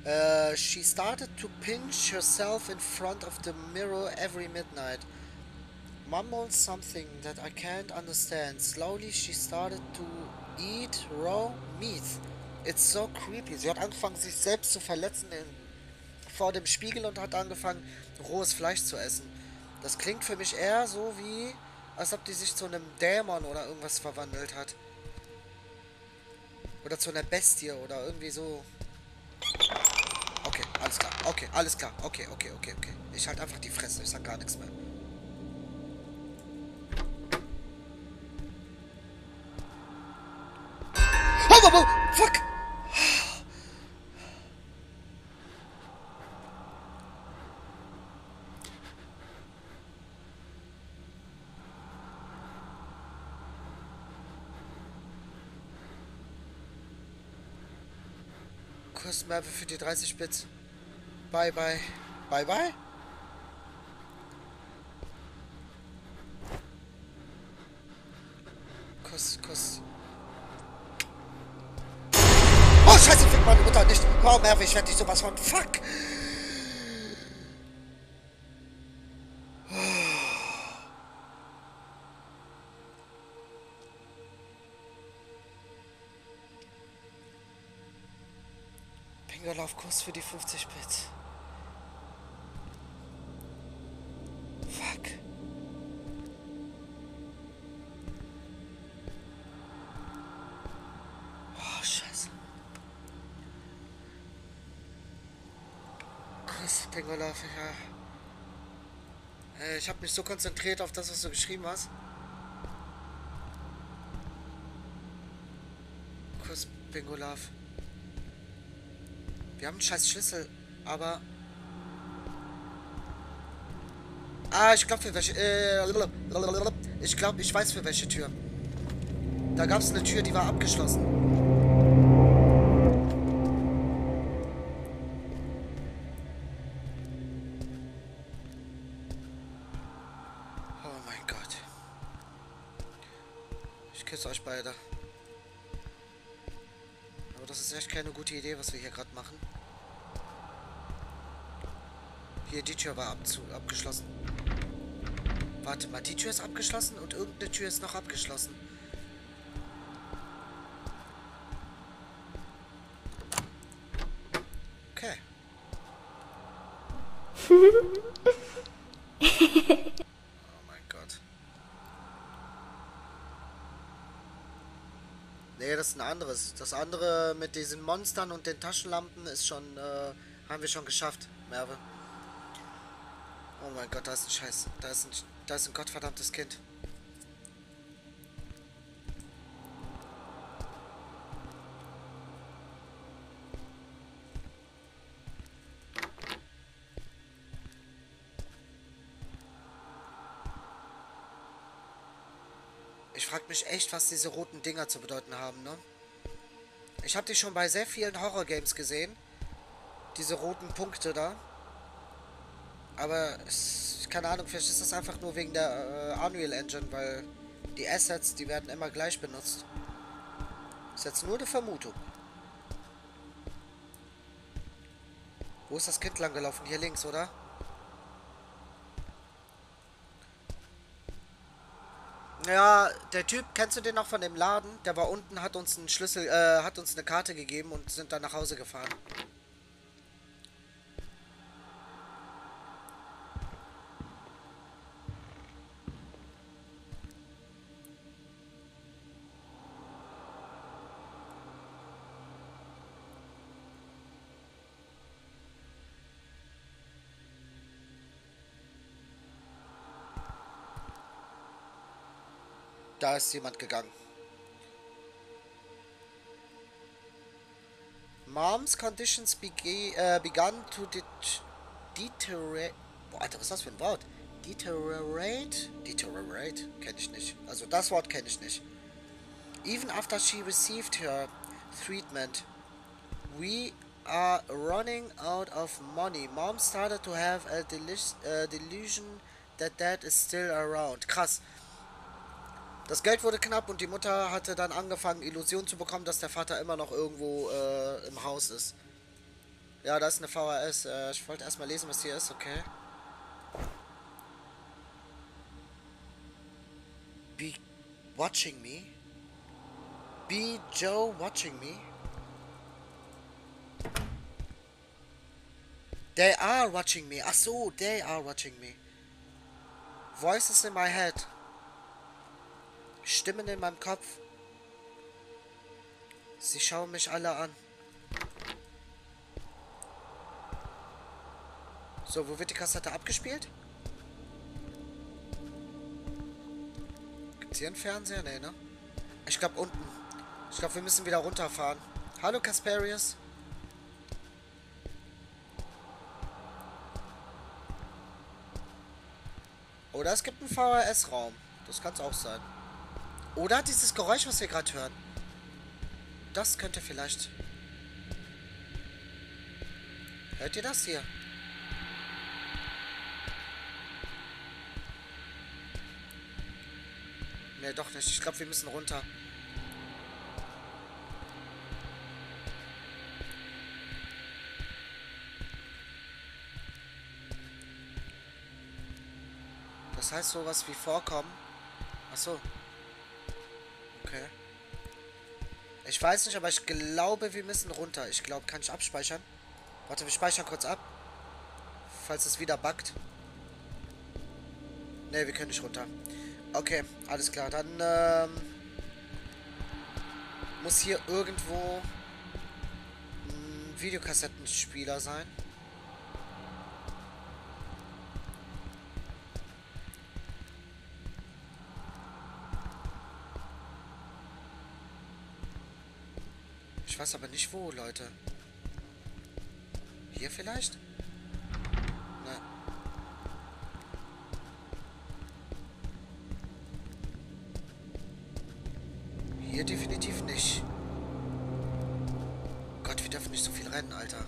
Uh, she started to pinch herself in front of the mirror every midnight. Mumbled something that I can't understand. Slowly she started to eat raw meat. It's so creepy. Sie hat angefangen, sich selbst zu verletzen in, vor dem Spiegel und hat angefangen, rohes Fleisch zu essen. Das klingt für mich eher so wie, als ob die sich zu einem Dämon oder irgendwas verwandelt hat. Oder zu einer Bestie oder irgendwie so. Okay, alles klar. Okay, alles klar. Okay, okay, okay, okay. Ich halt einfach die Fresse. Ich sag gar nichts mehr. Kostenmerbe für die 30 Bits. Bye, bye. Bye, bye? Kuss, Kuss. Oh, scheiße, fick meine Mutter nicht. Wow, Merve, ich werde dich sowas von... Fuck! Fingerlaufkurs für die 50 Bits. Fuck. Oh, scheiße. Kurs, Fingerlauf, ja. Äh, Ich habe mich so konzentriert auf das, was du geschrieben hast. Kurs, Bingolaf. Wir haben einen scheiß Schlüssel, aber... Ah, ich glaube für welche... Äh, ich glaube, ich weiß für welche Tür. Da gab es eine Tür, die war abgeschlossen. Oh mein Gott. Ich küsse euch beide. Aber das ist echt keine gute Idee, was wir hier gerade machen. Hier, die Tür war abzu abgeschlossen. Warte mal, die Tür ist abgeschlossen und irgendeine Tür ist noch abgeschlossen. Okay. oh mein Gott. Nee, das ist ein anderes. Das andere mit diesen Monstern und den Taschenlampen ist schon, äh, haben wir schon geschafft, Merve. Mein Gott, da ist ein Scheiß. Da ist ein, da ist ein gottverdammtes Kind. Ich frage mich echt, was diese roten Dinger zu bedeuten haben, ne? Ich habe die schon bei sehr vielen Horror-Games gesehen. Diese roten Punkte da. Aber, es, keine Ahnung, vielleicht ist das einfach nur wegen der äh, Unreal Engine, weil die Assets, die werden immer gleich benutzt. Ist jetzt nur eine Vermutung. Wo ist das Kind lang gelaufen? Hier links, oder? Ja, der Typ, kennst du den noch von dem Laden? Der war unten, hat uns einen Schlüssel, äh, hat uns eine Karte gegeben und sind dann nach Hause gefahren. Da ist jemand gegangen. Mom's conditions äh, began to det deteriorate. Boah, Alter, was ist das für ein Wort? Deteriorate? Deteriorate? Kenne ich nicht. Also das Wort kenne ich nicht. Even after she received her treatment, we are running out of money. Mom started to have a uh, delusion that dad is still around. Krass. Das Geld wurde knapp und die Mutter hatte dann angefangen, Illusion zu bekommen, dass der Vater immer noch irgendwo äh, im Haus ist. Ja, da ist eine VHS. Äh, ich wollte erstmal lesen, was hier ist, okay. Be watching me? Be Joe watching me? They are watching me. Ach so, they are watching me. Voices in my head. Stimmen in meinem Kopf. Sie schauen mich alle an. So, wo wird die Kassette abgespielt? Gibt's hier einen Fernseher? Nee, ne? Ich glaube unten. Ich glaube, wir müssen wieder runterfahren. Hallo, Kasperius. Oder es gibt einen VHS-Raum. Das kann es auch sein. Oder dieses Geräusch, was wir gerade hören. Das könnte vielleicht... Hört ihr das hier? Ne, doch nicht. Ich glaube, wir müssen runter. Das heißt sowas wie vorkommen. Achso. Okay. Ich weiß nicht, aber ich glaube, wir müssen runter. Ich glaube, kann ich abspeichern? Warte, wir speichern kurz ab. Falls es wieder buggt. Ne, wir können nicht runter. Okay, alles klar. Dann ähm, muss hier irgendwo ein Videokassettenspieler sein. Ich weiß aber nicht wo, Leute. Hier vielleicht? Ne. Hier definitiv nicht. Gott, wir dürfen nicht so viel rennen, Alter.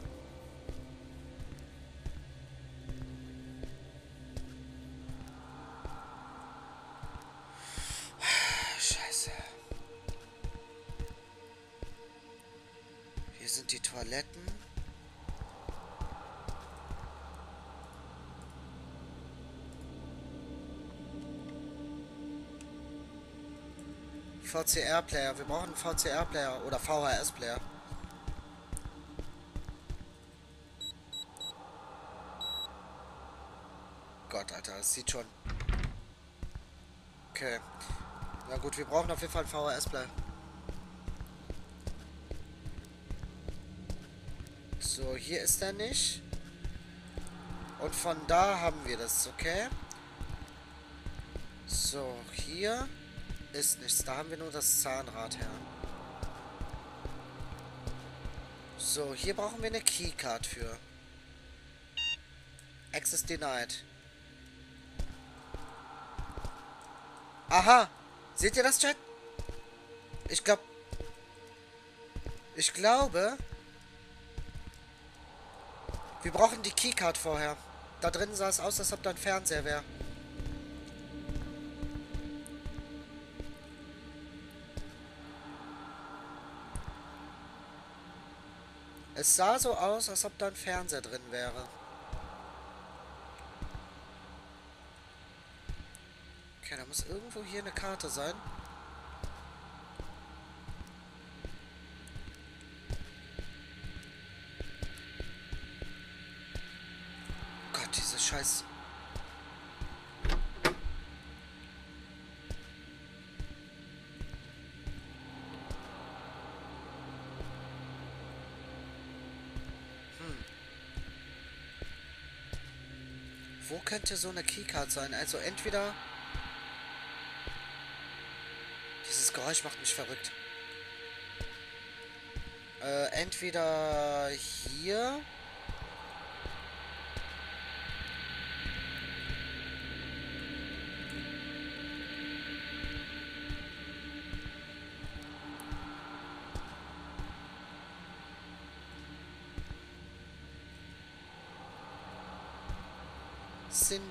VCR-Player. Wir brauchen einen VCR-Player oder VHS-Player. Gott, Alter, das sieht schon. Okay. Na gut, wir brauchen auf jeden Fall einen VHS-Player. So, hier ist er nicht. Und von da haben wir das, okay? So, hier ist nichts. Da haben wir nur das Zahnrad her. So, hier brauchen wir eine Keycard für. Access denied. Aha! Seht ihr das, Chat? Ich glaube... Ich glaube... Wir brauchen die Keycard vorher. Da drin sah es aus, als ob da ein Fernseher wäre. Es sah so aus, als ob da ein Fernseher drin wäre. Okay, da muss irgendwo hier eine Karte sein. Gott, diese Scheiß... Wo könnte so eine Keycard sein? Also entweder... Dieses Geräusch macht mich verrückt. Äh, entweder hier...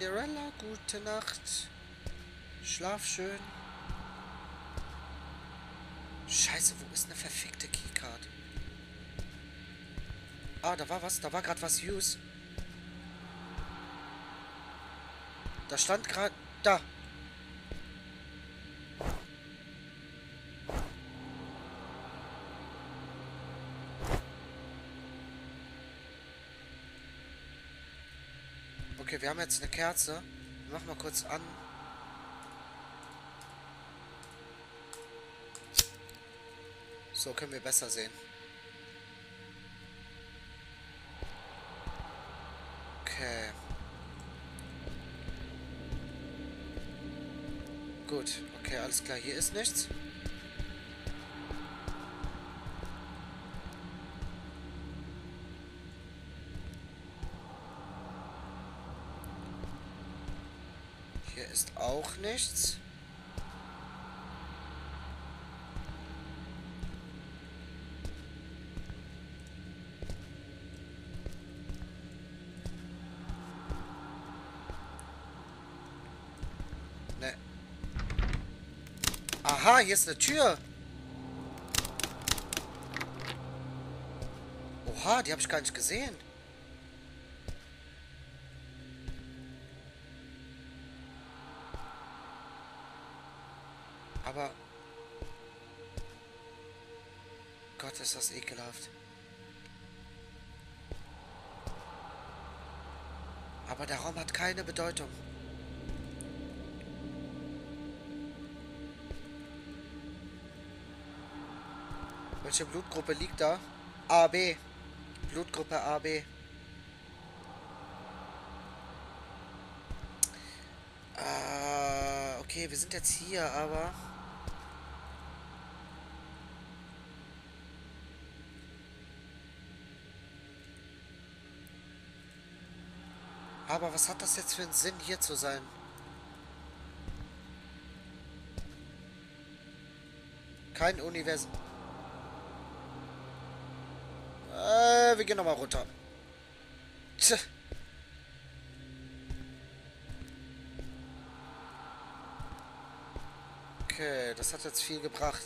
Cinderella, gute Nacht. Schlaf schön. Scheiße, wo ist eine verfickte Keycard? Ah, da war was. Da war gerade was Use. Da stand gerade... Da. Okay, wir haben jetzt eine Kerze. Mach mal kurz an. So können wir besser sehen. Okay. Gut, okay, alles klar. Hier ist nichts. Nichts. Ne. Aha, hier ist eine Tür. Oha, die habe ich gar nicht gesehen. Aber... Gott, ist das ekelhaft. Aber der Raum hat keine Bedeutung. Welche Blutgruppe liegt da? AB. Blutgruppe AB. Äh, okay, wir sind jetzt hier, aber... Aber was hat das jetzt für einen Sinn, hier zu sein? Kein Universum. Äh, wir gehen nochmal runter. Tch. Okay, das hat jetzt viel gebracht.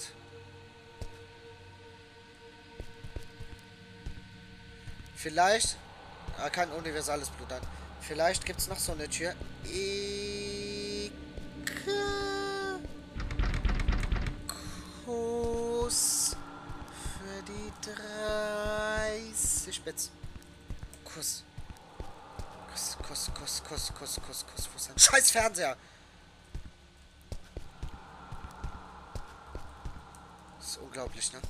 Vielleicht... Ah, kein universales Blut an. Vielleicht gibt es noch so eine Tür. Ika... Kuss für die 30 Bits. Kuss. Kuss, Kuss, Kuss, Kuss, Kuss, Kuss, Kuss. Wo ist ein scheiß Fernseher? Das ist unglaublich, ne?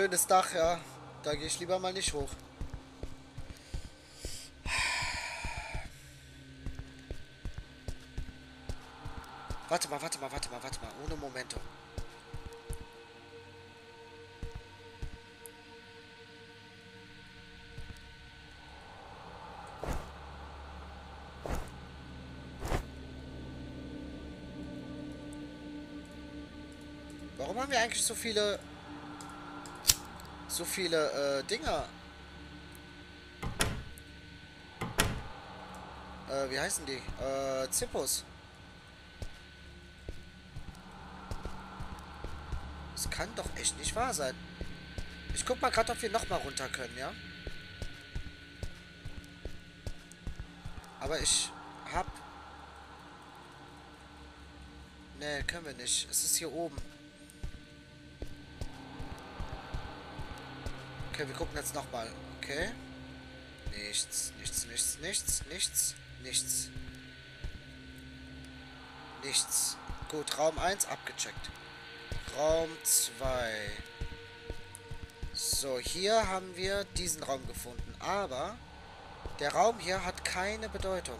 Schönes Dach, ja. Da gehe ich lieber mal nicht hoch. Warte mal, warte mal, warte mal, warte mal. Ohne Momentum. Warum haben wir eigentlich so viele so viele äh, Dinger. Äh, wie heißen die? Äh, Zippos. Das kann doch echt nicht wahr sein. Ich guck mal gerade, ob wir nochmal runter können, ja? Aber ich hab... Ne, können wir nicht. Es ist hier oben. Okay, wir gucken jetzt nochmal. Okay. Nichts, nichts, nichts, nichts, nichts, nichts. Nichts. Gut, Raum 1 abgecheckt. Raum 2. So, hier haben wir diesen Raum gefunden. Aber der Raum hier hat keine Bedeutung.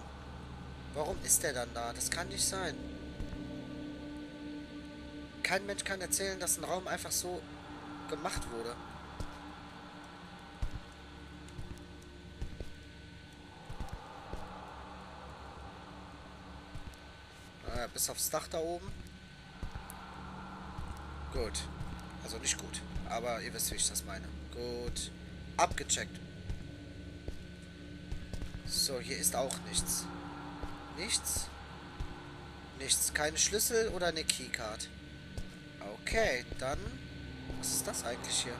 Warum ist der dann da? Das kann nicht sein. Kein Mensch kann erzählen, dass ein Raum einfach so gemacht wurde. Aufs Dach da oben. Gut. Also nicht gut. Aber ihr wisst, wie ich das meine. Gut. Abgecheckt. So, hier ist auch nichts. Nichts? Nichts. Keine Schlüssel oder eine Keycard. Okay, dann... Was ist das eigentlich hier?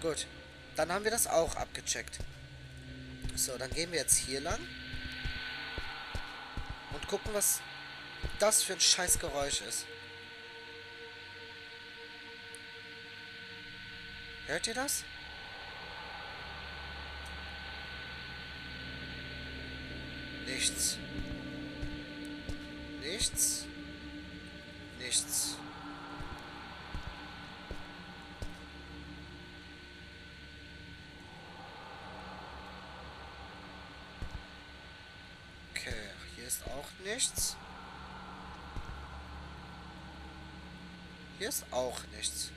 Gut. Dann haben wir das auch abgecheckt. So, dann gehen wir jetzt hier lang. Gucken, was das für ein scheiß Geräusch ist. Hört ihr das? Nichts. Nichts. Hier ist auch nichts.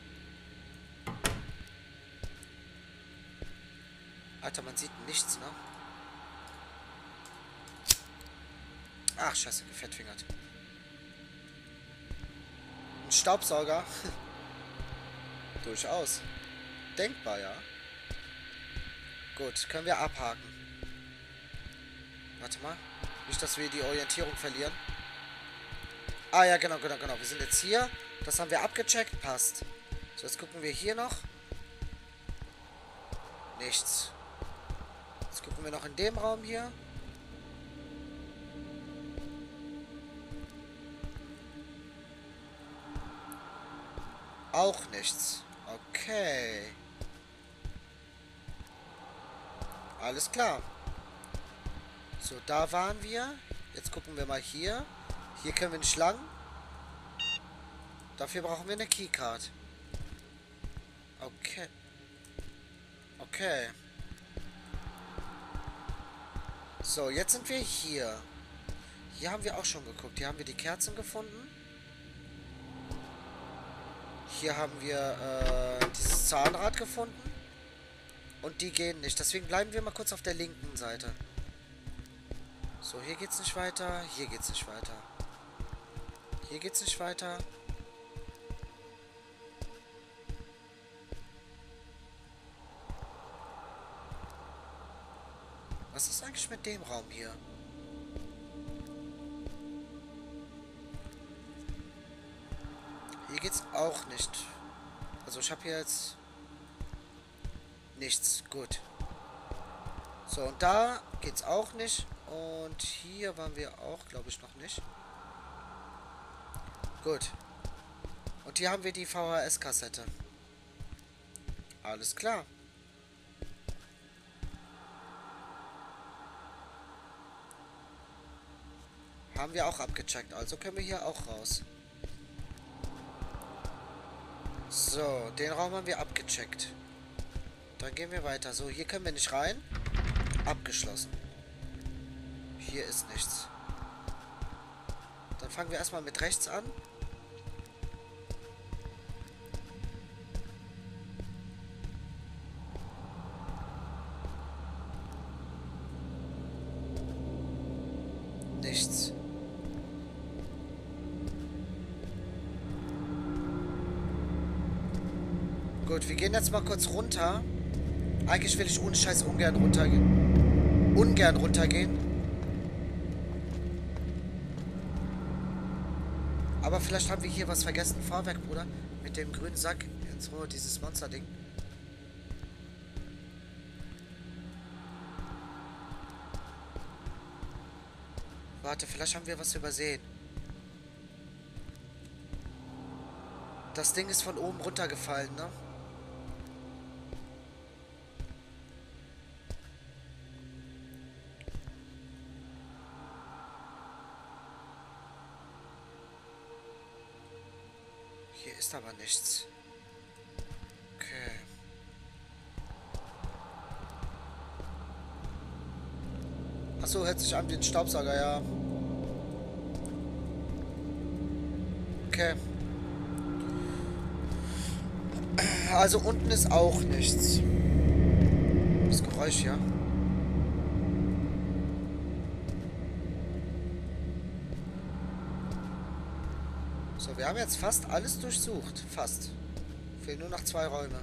Alter, man sieht nichts, ne? Ach, scheiße, gefettfingert. Ein Staubsauger? Durchaus. Denkbar, ja. Gut, können wir abhaken. Warte mal. Nicht, dass wir die Orientierung verlieren. Ah ja, genau, genau, genau. Wir sind jetzt hier. Das haben wir abgecheckt. Passt. So, jetzt gucken wir hier noch. Nichts. Jetzt gucken wir noch in dem Raum hier. Auch nichts. Okay. Alles klar. So, da waren wir. Jetzt gucken wir mal hier. Hier können wir nicht lang. Dafür brauchen wir eine Keycard. Okay. Okay. So, jetzt sind wir hier. Hier haben wir auch schon geguckt. Hier haben wir die Kerzen gefunden. Hier haben wir äh, dieses Zahnrad gefunden. Und die gehen nicht. Deswegen bleiben wir mal kurz auf der linken Seite. So, hier geht's nicht weiter. Hier geht's nicht weiter. Hier geht's nicht weiter. Was ist eigentlich mit dem Raum hier? Hier geht's auch nicht. Also ich habe hier jetzt nichts. Gut. So, und da geht's auch nicht. Und hier waren wir auch, glaube ich, noch nicht. Gut. Und hier haben wir die VHS-Kassette. Alles klar. Haben wir auch abgecheckt. Also können wir hier auch raus. So, den Raum haben wir abgecheckt. Dann gehen wir weiter. So, hier können wir nicht rein. Abgeschlossen. Hier ist nichts. Dann fangen wir erstmal mit rechts an. Nichts. Gut, wir gehen jetzt mal kurz runter. Eigentlich will ich ohne Scheiß ungern runtergehen. Ungern runtergehen. Aber vielleicht haben wir hier was vergessen. Fahrwerk, Bruder. Mit dem grünen Sack. Jetzt so, dieses Monster-Ding. Warte, vielleicht haben wir was übersehen. Das Ding ist von oben runtergefallen, ne? Hier ist aber nichts. Okay. Achso, hört sich an wie ein Staubsauger, ja. Okay. Also unten ist auch nichts. Das Geräusch, ja. wir haben jetzt fast alles durchsucht. Fast. Fehlen nur noch zwei Räume.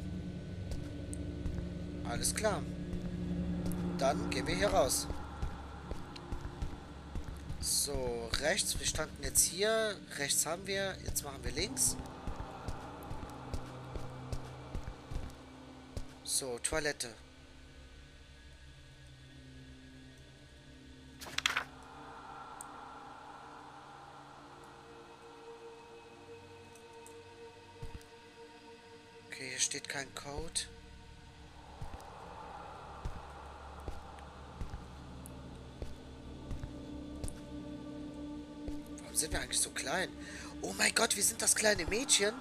Alles klar. Dann gehen wir hier raus. So, rechts. Wir standen jetzt hier. Rechts haben wir. Jetzt machen wir links. So, Toilette. Kein Code. Warum sind wir eigentlich so klein? Oh mein Gott, wir sind das kleine Mädchen.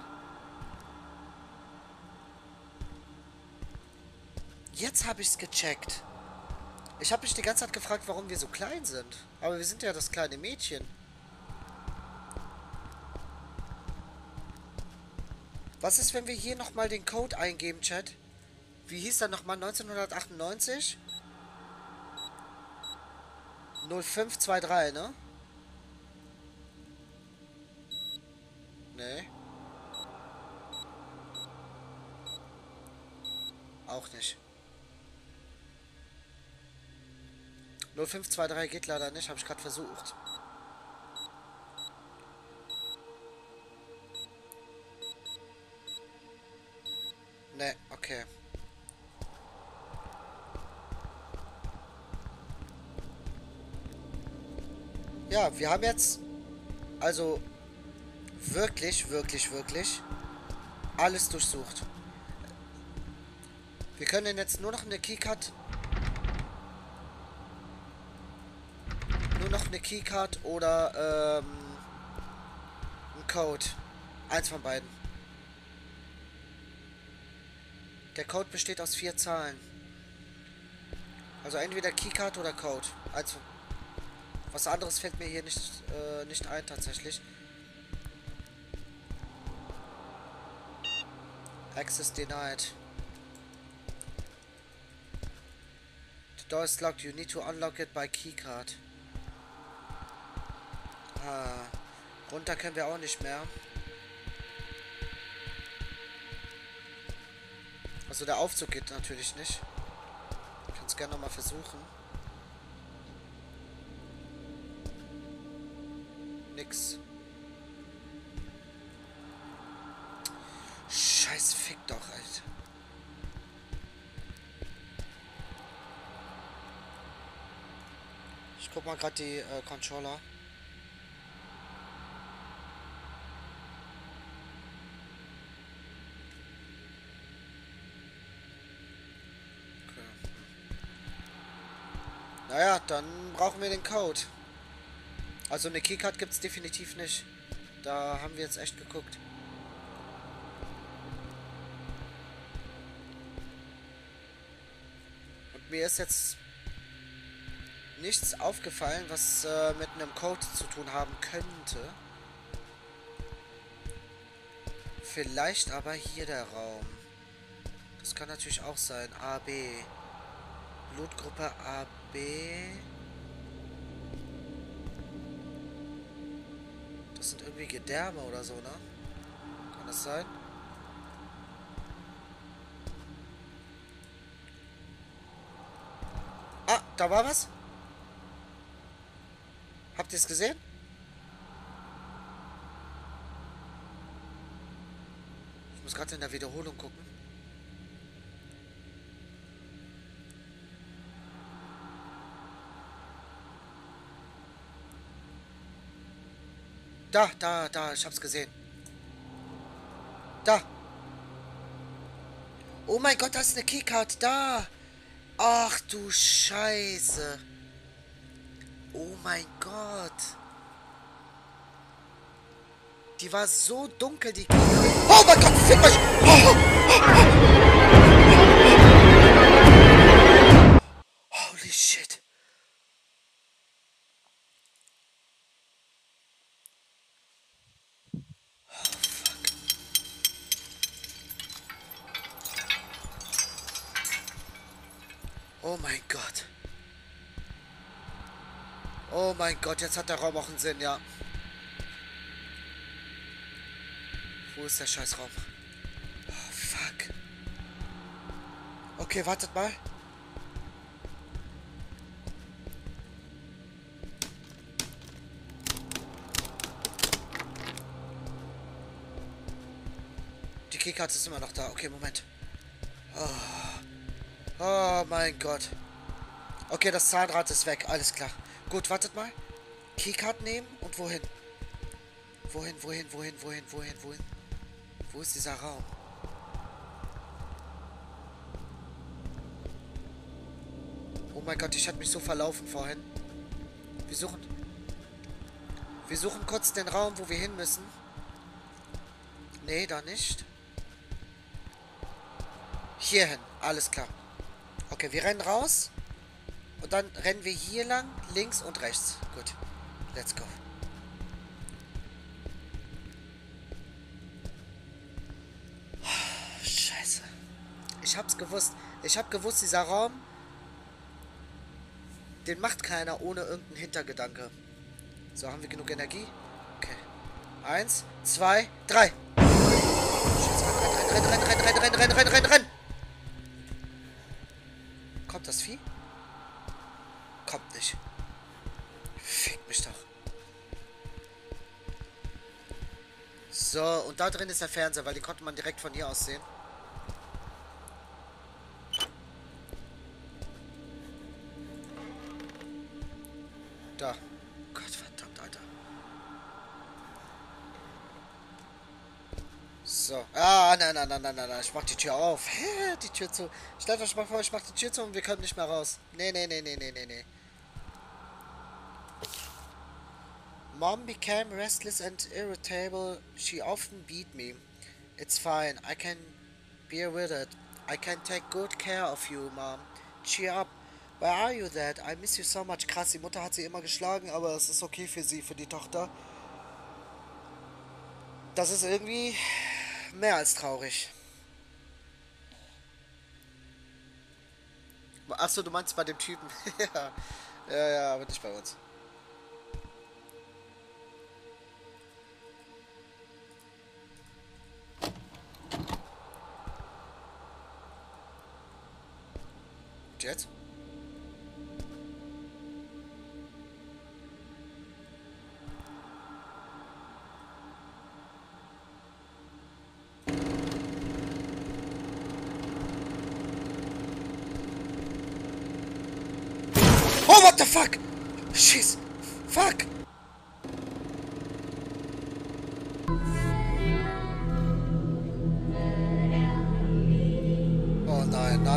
Jetzt habe ich es gecheckt. Ich habe mich die ganze Zeit gefragt, warum wir so klein sind. Aber wir sind ja das kleine Mädchen. Was ist, wenn wir hier nochmal den Code eingeben, Chat? Wie hieß der nochmal? 1998? 0523, ne? Nee. Auch nicht. 0523 geht leider nicht, habe ich gerade versucht. Wir haben jetzt also wirklich, wirklich, wirklich alles durchsucht. Wir können jetzt nur noch eine Keycard nur noch eine Keycard oder ähm, ein Code. Eins von beiden. Der Code besteht aus vier Zahlen. Also entweder Keycard oder Code. Also was anderes fällt mir hier nicht, äh, nicht ein tatsächlich. Access denied. The door is locked. You need to unlock it by keycard. Ah, runter können wir auch nicht mehr. Also der Aufzug geht natürlich nicht. Ich kann es gerne nochmal versuchen. Gerade die äh, Controller. Naja, dann brauchen wir den Code. Also eine Keycard gibt es definitiv nicht. Da haben wir jetzt echt geguckt. Und mir ist jetzt nichts aufgefallen, was äh, mit einem Code zu tun haben könnte. Vielleicht aber hier der Raum. Das kann natürlich auch sein. AB. Blutgruppe AB. Das sind irgendwie Gedärme oder so, ne? Kann das sein? Ah, da war was. Habt ihr es gesehen? Ich muss gerade in der Wiederholung gucken. Da, da, da, ich hab's gesehen. Da. Oh mein Gott, da ist eine Keycard. Da. Ach du Scheiße. Oh mein Gott. Die war so dunkel, die Keycard. Oh mein Gott, fick mich. Oh. Holy Gott, jetzt hat der Raum auch einen Sinn, ja. Wo ist der Scheißraum? Oh, fuck. Okay, wartet mal. Die Keycard ist immer noch da. Okay, Moment. Oh. oh mein Gott. Okay, das Zahnrad ist weg. Alles klar. Gut, wartet mal. Keycard nehmen und wohin? Wohin, wohin, wohin, wohin, wohin, wohin? Wo ist dieser Raum? Oh mein Gott, ich hatte mich so verlaufen vorhin. Wir suchen... Wir suchen kurz den Raum, wo wir hin müssen. Nee, da nicht. Hierhin, alles klar. Okay, wir rennen raus. Und dann rennen wir hier lang, links und rechts. Gut, let's go. Scheiße. Ich hab's gewusst. Ich hab gewusst, dieser Raum, den macht keiner ohne irgendeinen Hintergedanke. So, haben wir genug Energie? Okay. Eins, zwei, drei. Scheiße, renn, renn, renn, renn, renn, renn, renn, renn, renn, renn. Drin ist der Fernseher, weil den konnte man direkt von hier aus sehen. Da. Gott verdammt, Alter. So. Ah, nein, nein, nein, nein, nein, nein. Ich mach die Tür auf. Hä? Die Tür zu. Stellt euch mal vor, ich mach die Tür zu und wir können nicht mehr raus. Nee, nee, nee, nee, nee, nee, nee. Mom became restless and irritable. She often beat me. It's fine. I can bear with it. I can take good care of you, Mom. Cheer up. Where are you, Dad? I miss you so much. Krass, die Mutter hat sie immer geschlagen, aber es ist okay für sie, für die Tochter. Das ist irgendwie mehr als traurig. Achso, du meinst bei dem Typen. ja. Ja, ja, aber nicht bei uns. Oh, what the fuck? Shit. Fuck.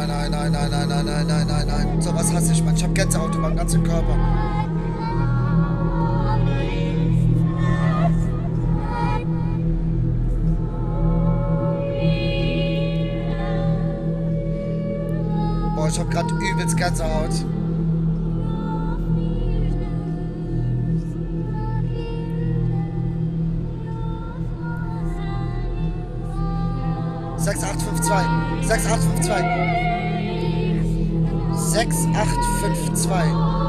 Nein, nein, nein, nein, nein, nein, nein, nein, nein, nein. So was hasse ich, Mann. Ich hab Gänsehaut über den ganzen Körper. Boah, ich hab grad übelst Gänsehaut. 6852. 6852. 6852.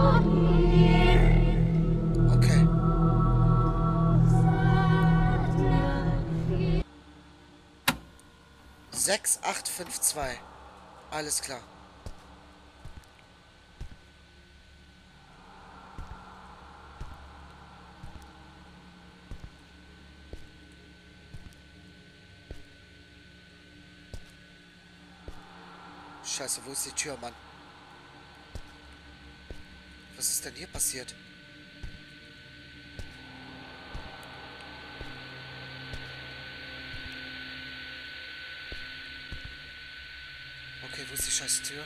Sechs acht fünf zwei, Alles klar. Scheiße, wo ist die Tür, Mann? Was ist denn hier passiert? Okay, wo ist die scheiß Tür?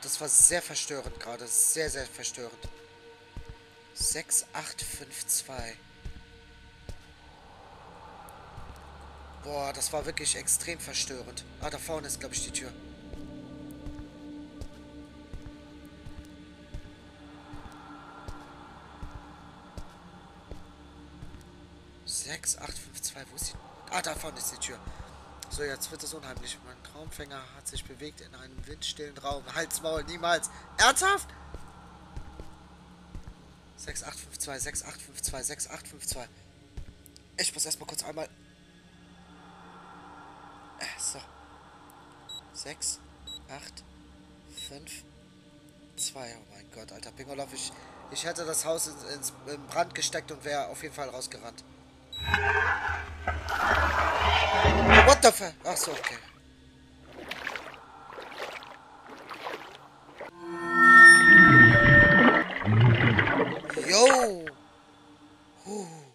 Das war sehr verstörend gerade. Sehr, sehr verstörend. 6852. Boah, das war wirklich extrem verstörend. Ah, da vorne ist, glaube ich, die Tür. Sechs, acht, fünf, zwei. Wo ist die? Ah, da vorne ist die Tür. So, jetzt wird es unheimlich. Mein Traumfänger hat sich bewegt in einem windstillen Raum. Halsmaul, niemals. Ernsthaft? 6852, 6852, 6852. Ich muss erstmal kurz einmal. Äh, so. 6, 8, 5, 2. Oh mein Gott, alter Pingolov. Ich, ich hätte das Haus ins, ins in Brand gesteckt und wäre auf jeden Fall rausgerannt. What the fuck? Ach so, okay. Yo! Huh.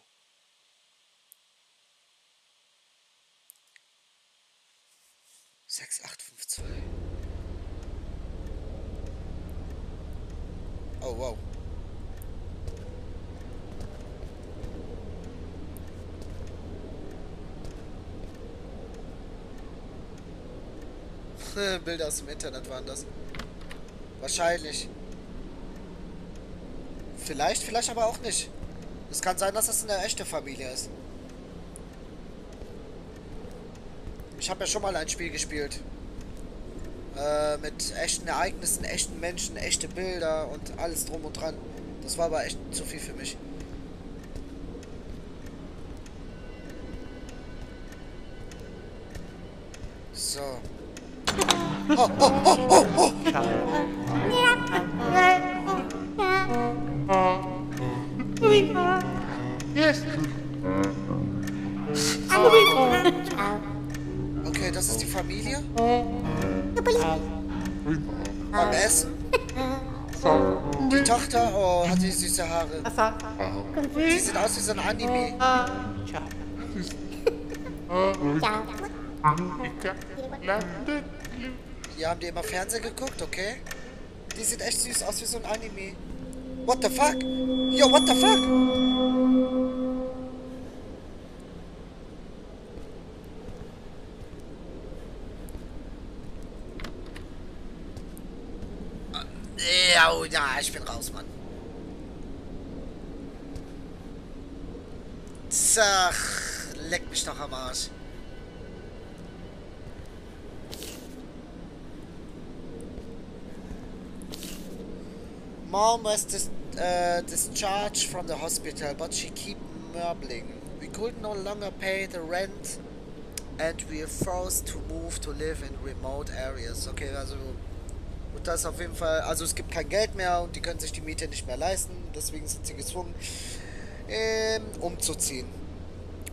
Sechs, acht, fünf, zwei. Oh, wow. Bilder aus dem Internet waren das. Wahrscheinlich. Vielleicht, vielleicht aber auch nicht. Es kann sein, dass das eine echte Familie ist. Ich habe ja schon mal ein Spiel gespielt. Äh, mit echten Ereignissen, echten Menschen, echte Bilder und alles drum und dran. Das war aber echt zu viel für mich. So. Oh, oh, oh, oh! Hat die süße Haare. Die sieht aus wie so ein Anime. Die haben die immer Fernsehen geguckt, okay? Die sieht echt süß aus wie so ein Anime. What the fuck? Yo, what the fuck? Ja, oh, ja, ich bin raus, Mann. Zach, leck mich doch am Arsch. Mom was dis uh, discharged from the hospital, but she keep mumbling. We could no longer pay the rent and we are forced to move to live in remote areas. Okay, also und das auf jeden Fall, also es gibt kein Geld mehr und die können sich die Miete nicht mehr leisten, deswegen sind sie gezwungen ähm, umzuziehen.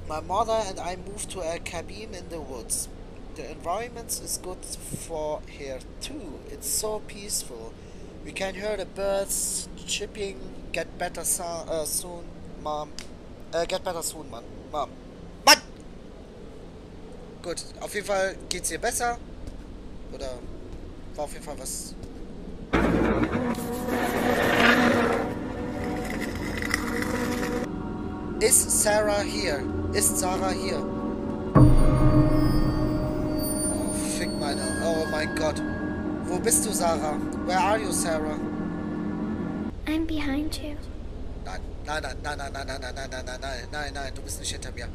My mother and I moved to a cabin in the woods. The environment is good for here too. It's so peaceful. We can hear the birds chirping. Get better so uh, soon, mom. Äh, get better soon, Mann. Mom. Mann! Gut, auf jeden Fall geht's ihr besser. Oder war auf jeden Fall was. Ist Sarah hier? Ist Sarah hier? Oh, fick meine. Oh mein Gott. Wo bist du, Sarah? Where are you, Sarah? I'm behind you. Nein, nein, nein, nein, nein, nein, nein, nein, nein, nein, nein, nein, nein, nein, du bist nicht hinter mir.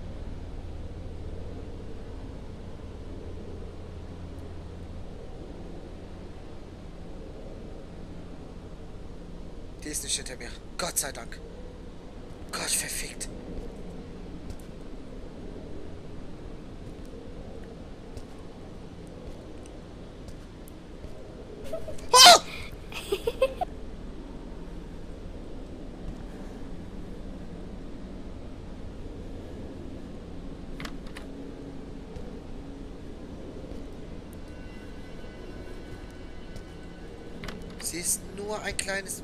Die ist nicht hinter mir. Gott sei Dank. Gott verfickt. Sie ist nur ein kleines...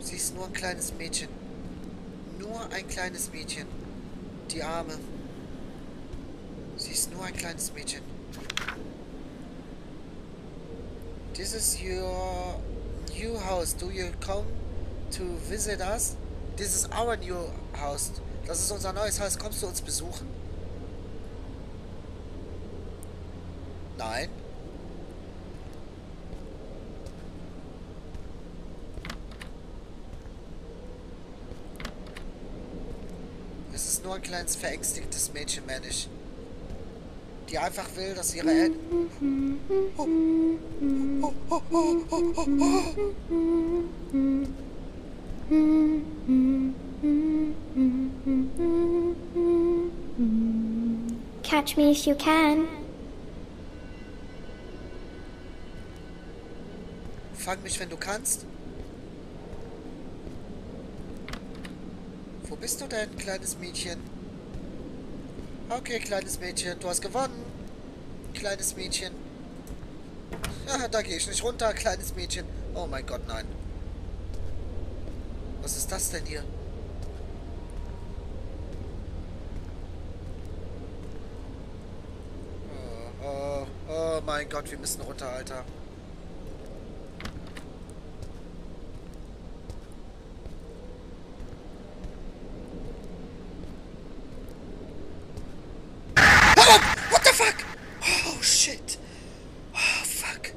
Sie ist nur ein kleines Mädchen. Nur ein kleines Mädchen. Die Arme. Sie ist nur ein kleines Mädchen. This is your new house. Do you come to visit us? This is our new house. Das ist unser neues Haus. Kommst du uns besuchen? Nein. Nur ein kleines verängstigtes Mädchen, männlich. Die einfach will, dass ihre Eltern... Catch me if you can. Fang mich, wenn du kannst. Wo bist du denn, kleines Mädchen? Okay, kleines Mädchen, du hast gewonnen. Kleines Mädchen. Ja, da gehe ich nicht runter, kleines Mädchen. Oh mein Gott, nein. Was ist das denn hier? Oh, oh, oh mein Gott, wir müssen runter, Alter. Oh, what the fuck? Oh, shit. Oh, fuck.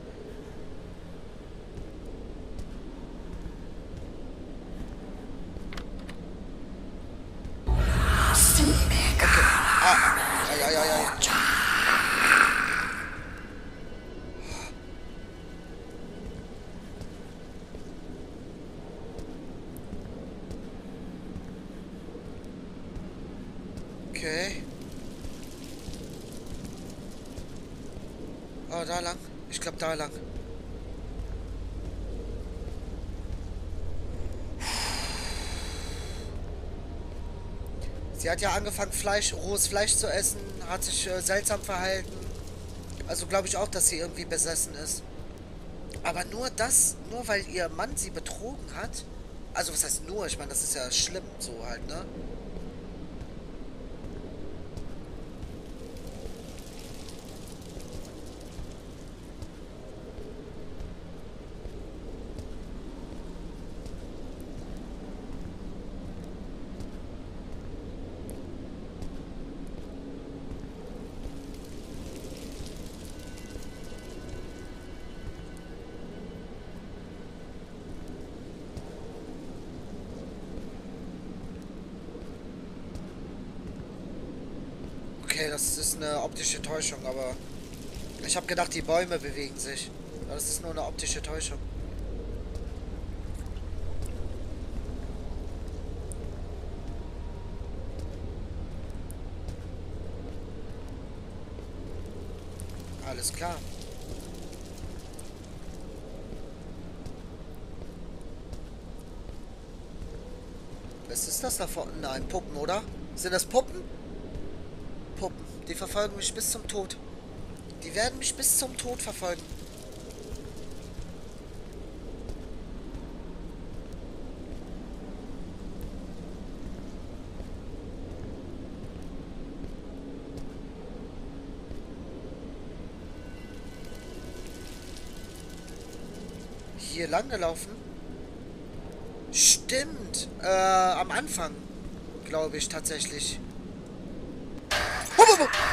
Okay. Ah, ai, ai, ai, ai. Okay. Oh, da lang. Ich glaube, da lang. Sie hat ja angefangen, Fleisch, rohes Fleisch zu essen, hat sich äh, seltsam verhalten. Also glaube ich auch, dass sie irgendwie besessen ist. Aber nur das, nur weil ihr Mann sie betrogen hat. Also was heißt nur? Ich meine, das ist ja schlimm, so halt, ne? Okay, das ist eine optische Täuschung, aber ich habe gedacht, die Bäume bewegen sich. Das ist nur eine optische Täuschung. Alles klar. Was ist das da vorne? Nein, Puppen, oder? Sind das Puppen? Die verfolgen mich bis zum Tod. Die werden mich bis zum Tod verfolgen. Hier lang gelaufen? Stimmt. Äh, am Anfang. Glaube ich tatsächlich. Unbelievable.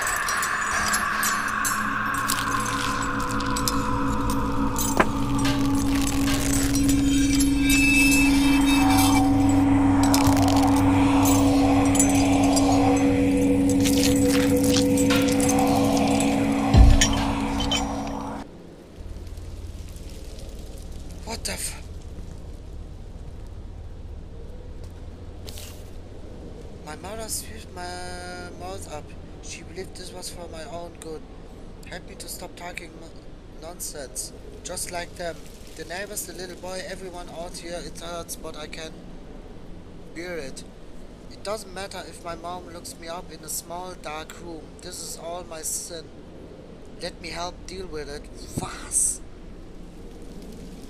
Mom looks me up in a small dark room. This is all my sin. Let me help deal with it. Was?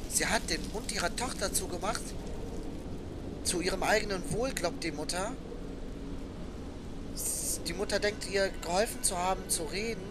Sie hat den Mund ihrer Tochter zugemacht? Zu ihrem eigenen Wohl, glaubt die Mutter. Die Mutter denkt ihr geholfen zu haben, zu reden.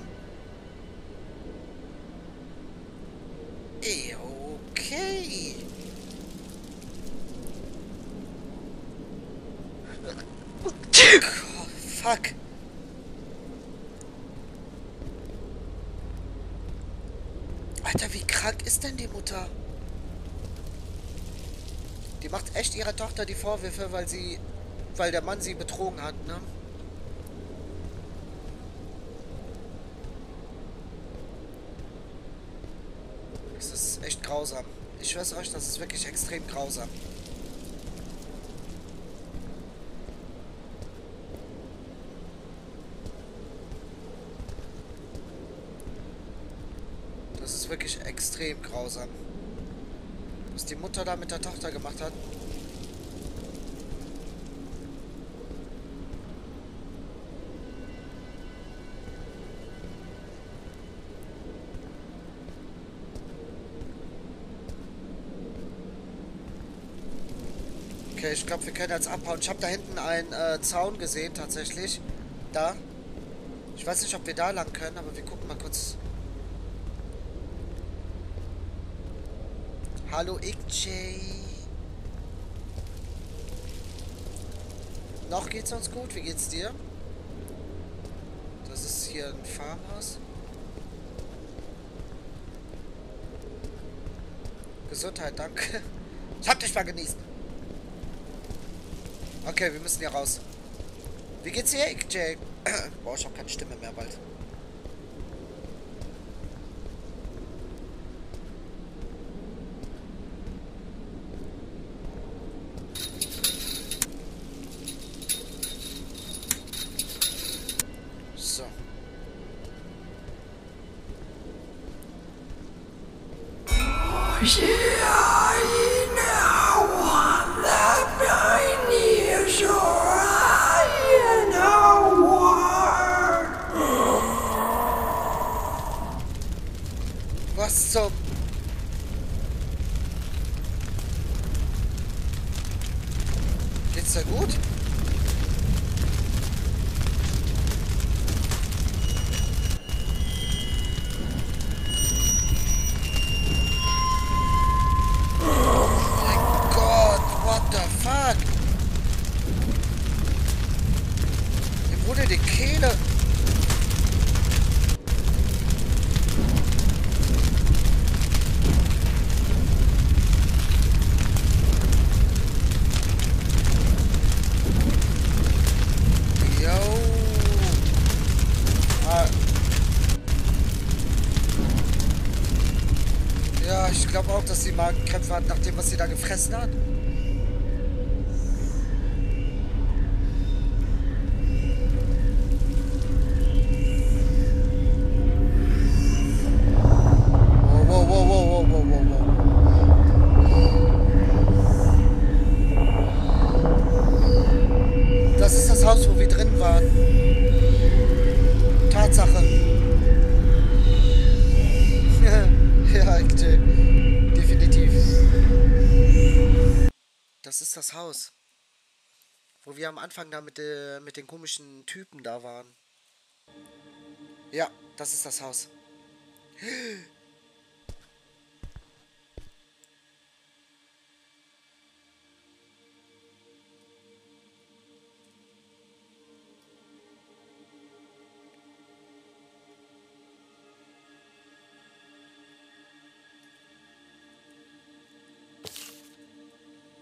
öfter die Vorwürfe, weil sie, weil der Mann sie betrogen hat, ne? Das ist echt grausam. Ich schwör's euch, das ist wirklich extrem grausam. Das ist wirklich extrem grausam. Was die Mutter da mit der Tochter gemacht hat, Okay, ich glaube, wir können jetzt abhauen. Ich habe da hinten einen äh, Zaun gesehen, tatsächlich. Da. Ich weiß nicht, ob wir da lang können, aber wir gucken mal kurz. Hallo, XJ. Noch geht's uns gut. Wie geht's dir? Das ist hier ein Farmhaus. Gesundheit, danke. Ich hab dich mal genießen. Okay, wir müssen hier raus. Wie geht's dir, XJ? Boah, ich hab keine Stimme mehr bald. Da gefressen hat. Am Anfang da mit, äh, mit den komischen Typen da waren. Ja, das ist das Haus.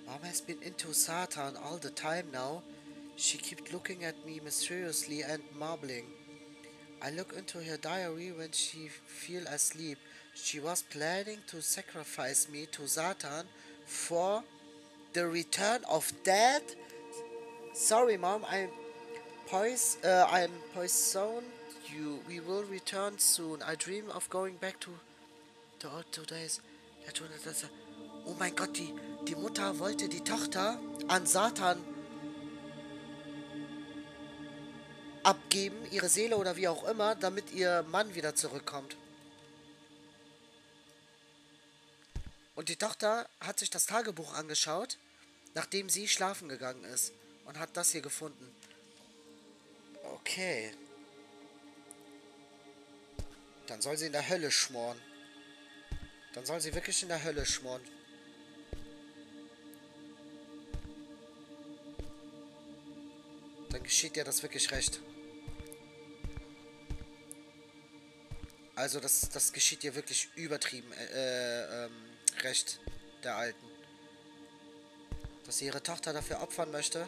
Mom has been into Satan all the time now. She kept looking at me mysteriously and mumbling. I look into her diary when she fell asleep. She was planning to sacrifice me to Satan for the return of dead. Sorry, mom. I'm pois- uh, I'm poisoned you. We will return soon. I dream of going back to the old two days. Oh mein Gott, die, die Mutter wollte die Tochter an Satan abgeben, ihre Seele oder wie auch immer, damit ihr Mann wieder zurückkommt. Und die Tochter hat sich das Tagebuch angeschaut, nachdem sie schlafen gegangen ist und hat das hier gefunden. Okay. Dann soll sie in der Hölle schmoren. Dann soll sie wirklich in der Hölle schmoren. Dann geschieht dir das wirklich recht. Also das, das geschieht dir wirklich übertrieben äh, ähm, recht der Alten. Dass sie ihre Tochter dafür opfern möchte.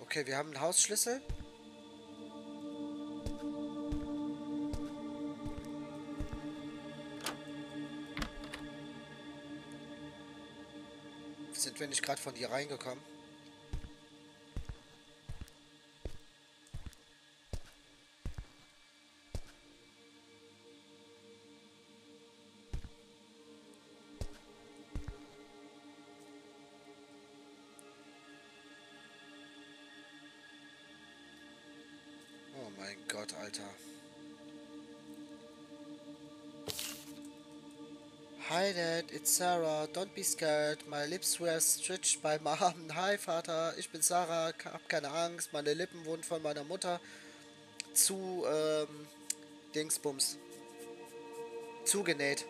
Okay, wir haben einen Hausschlüssel. Wir nicht gerade von dir reingekommen? Dad, it's Sarah. Don't be scared. My lips were stretched by mom. Hi Vater, ich bin Sarah. Hab keine Angst. Meine Lippen wurden von meiner Mutter zu ähm, Dingsbums zugenäht.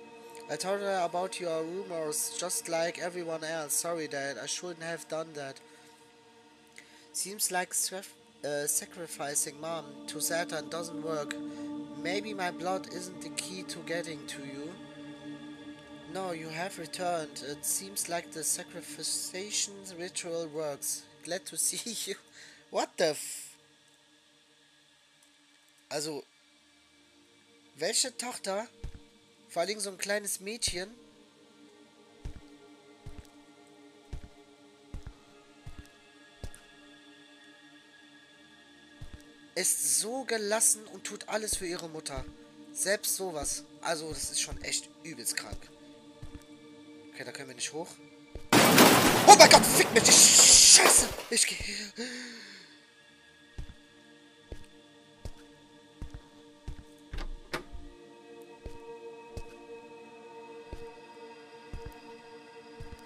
I told her about your rumors just like everyone else. Sorry Dad, I shouldn't have done that. Seems like uh, sacrificing mom to Satan doesn't work. Maybe my blood isn't the key to getting to you. No, you have returned. It seems like the sacrification ritual works. Glad to see you. What the f... Also, welche Tochter, vor allem so ein kleines Mädchen, ist so gelassen und tut alles für ihre Mutter. Selbst sowas. Also, das ist schon echt übelst krank. Okay, da können wir nicht hoch. Oh mein Gott, fick mich! Scheiße! Ich gehe.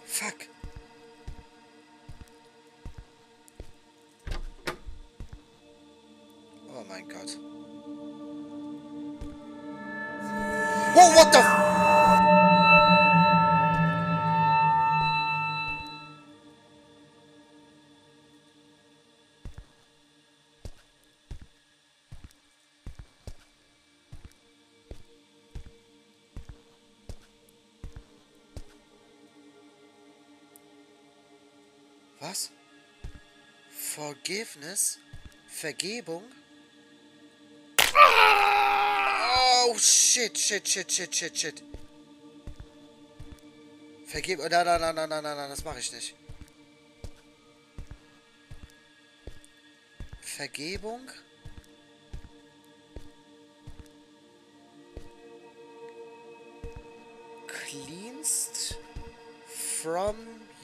Fuck. Was? Forgiveness? Vergebung? Oh, shit, shit, shit, shit, shit, shit. Vergebung? Nein, nein, nein, nein, nein, nein, nein, das mache ich nicht. Vergebung? Cleansed from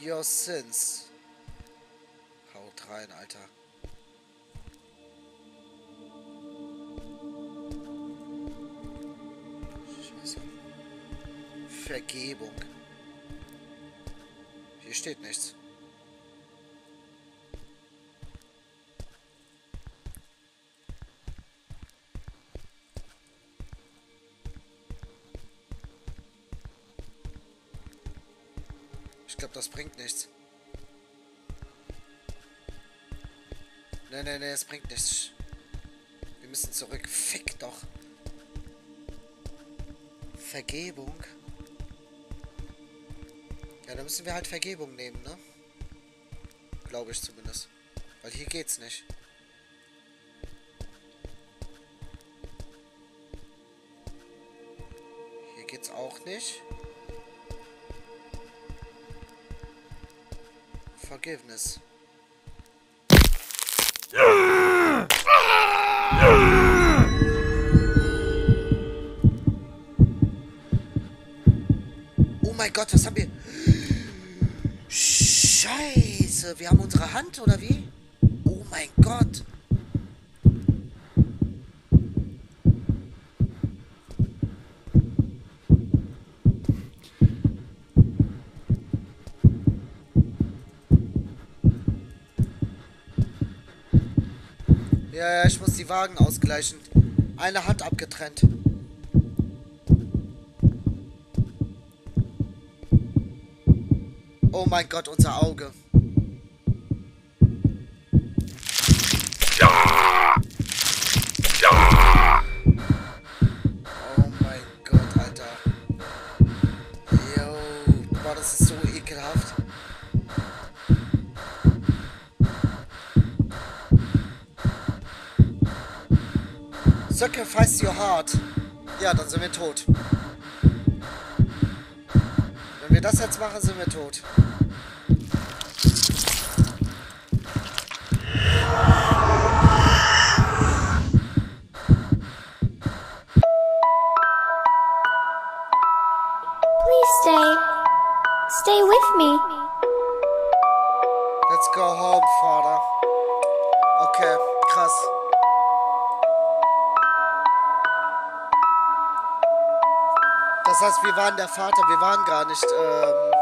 your sins rein, Alter. Scheiße. Vergebung. Hier steht nichts. Ich glaube, das bringt nichts. Nee, nee, nee, es bringt nichts. Wir müssen zurück. Fick doch. Vergebung. Ja, dann müssen wir halt Vergebung nehmen, ne? Glaube ich zumindest. Weil hier geht's nicht. Hier geht's auch nicht. Forgiveness. Mein Gott, was haben wir? Scheiße, wir haben unsere Hand, oder wie? Oh mein Gott. Ja, ich muss die Wagen ausgleichen. Eine Hand abgetrennt. Oh mein Gott, unser Auge. Oh mein Gott, Alter. Yo, boah, das ist so ekelhaft. Sacrifice your heart. Ja, dann sind wir tot. Wenn wir das jetzt machen, sind wir tot. Wir waren der Vater, wir waren gar nicht ähm,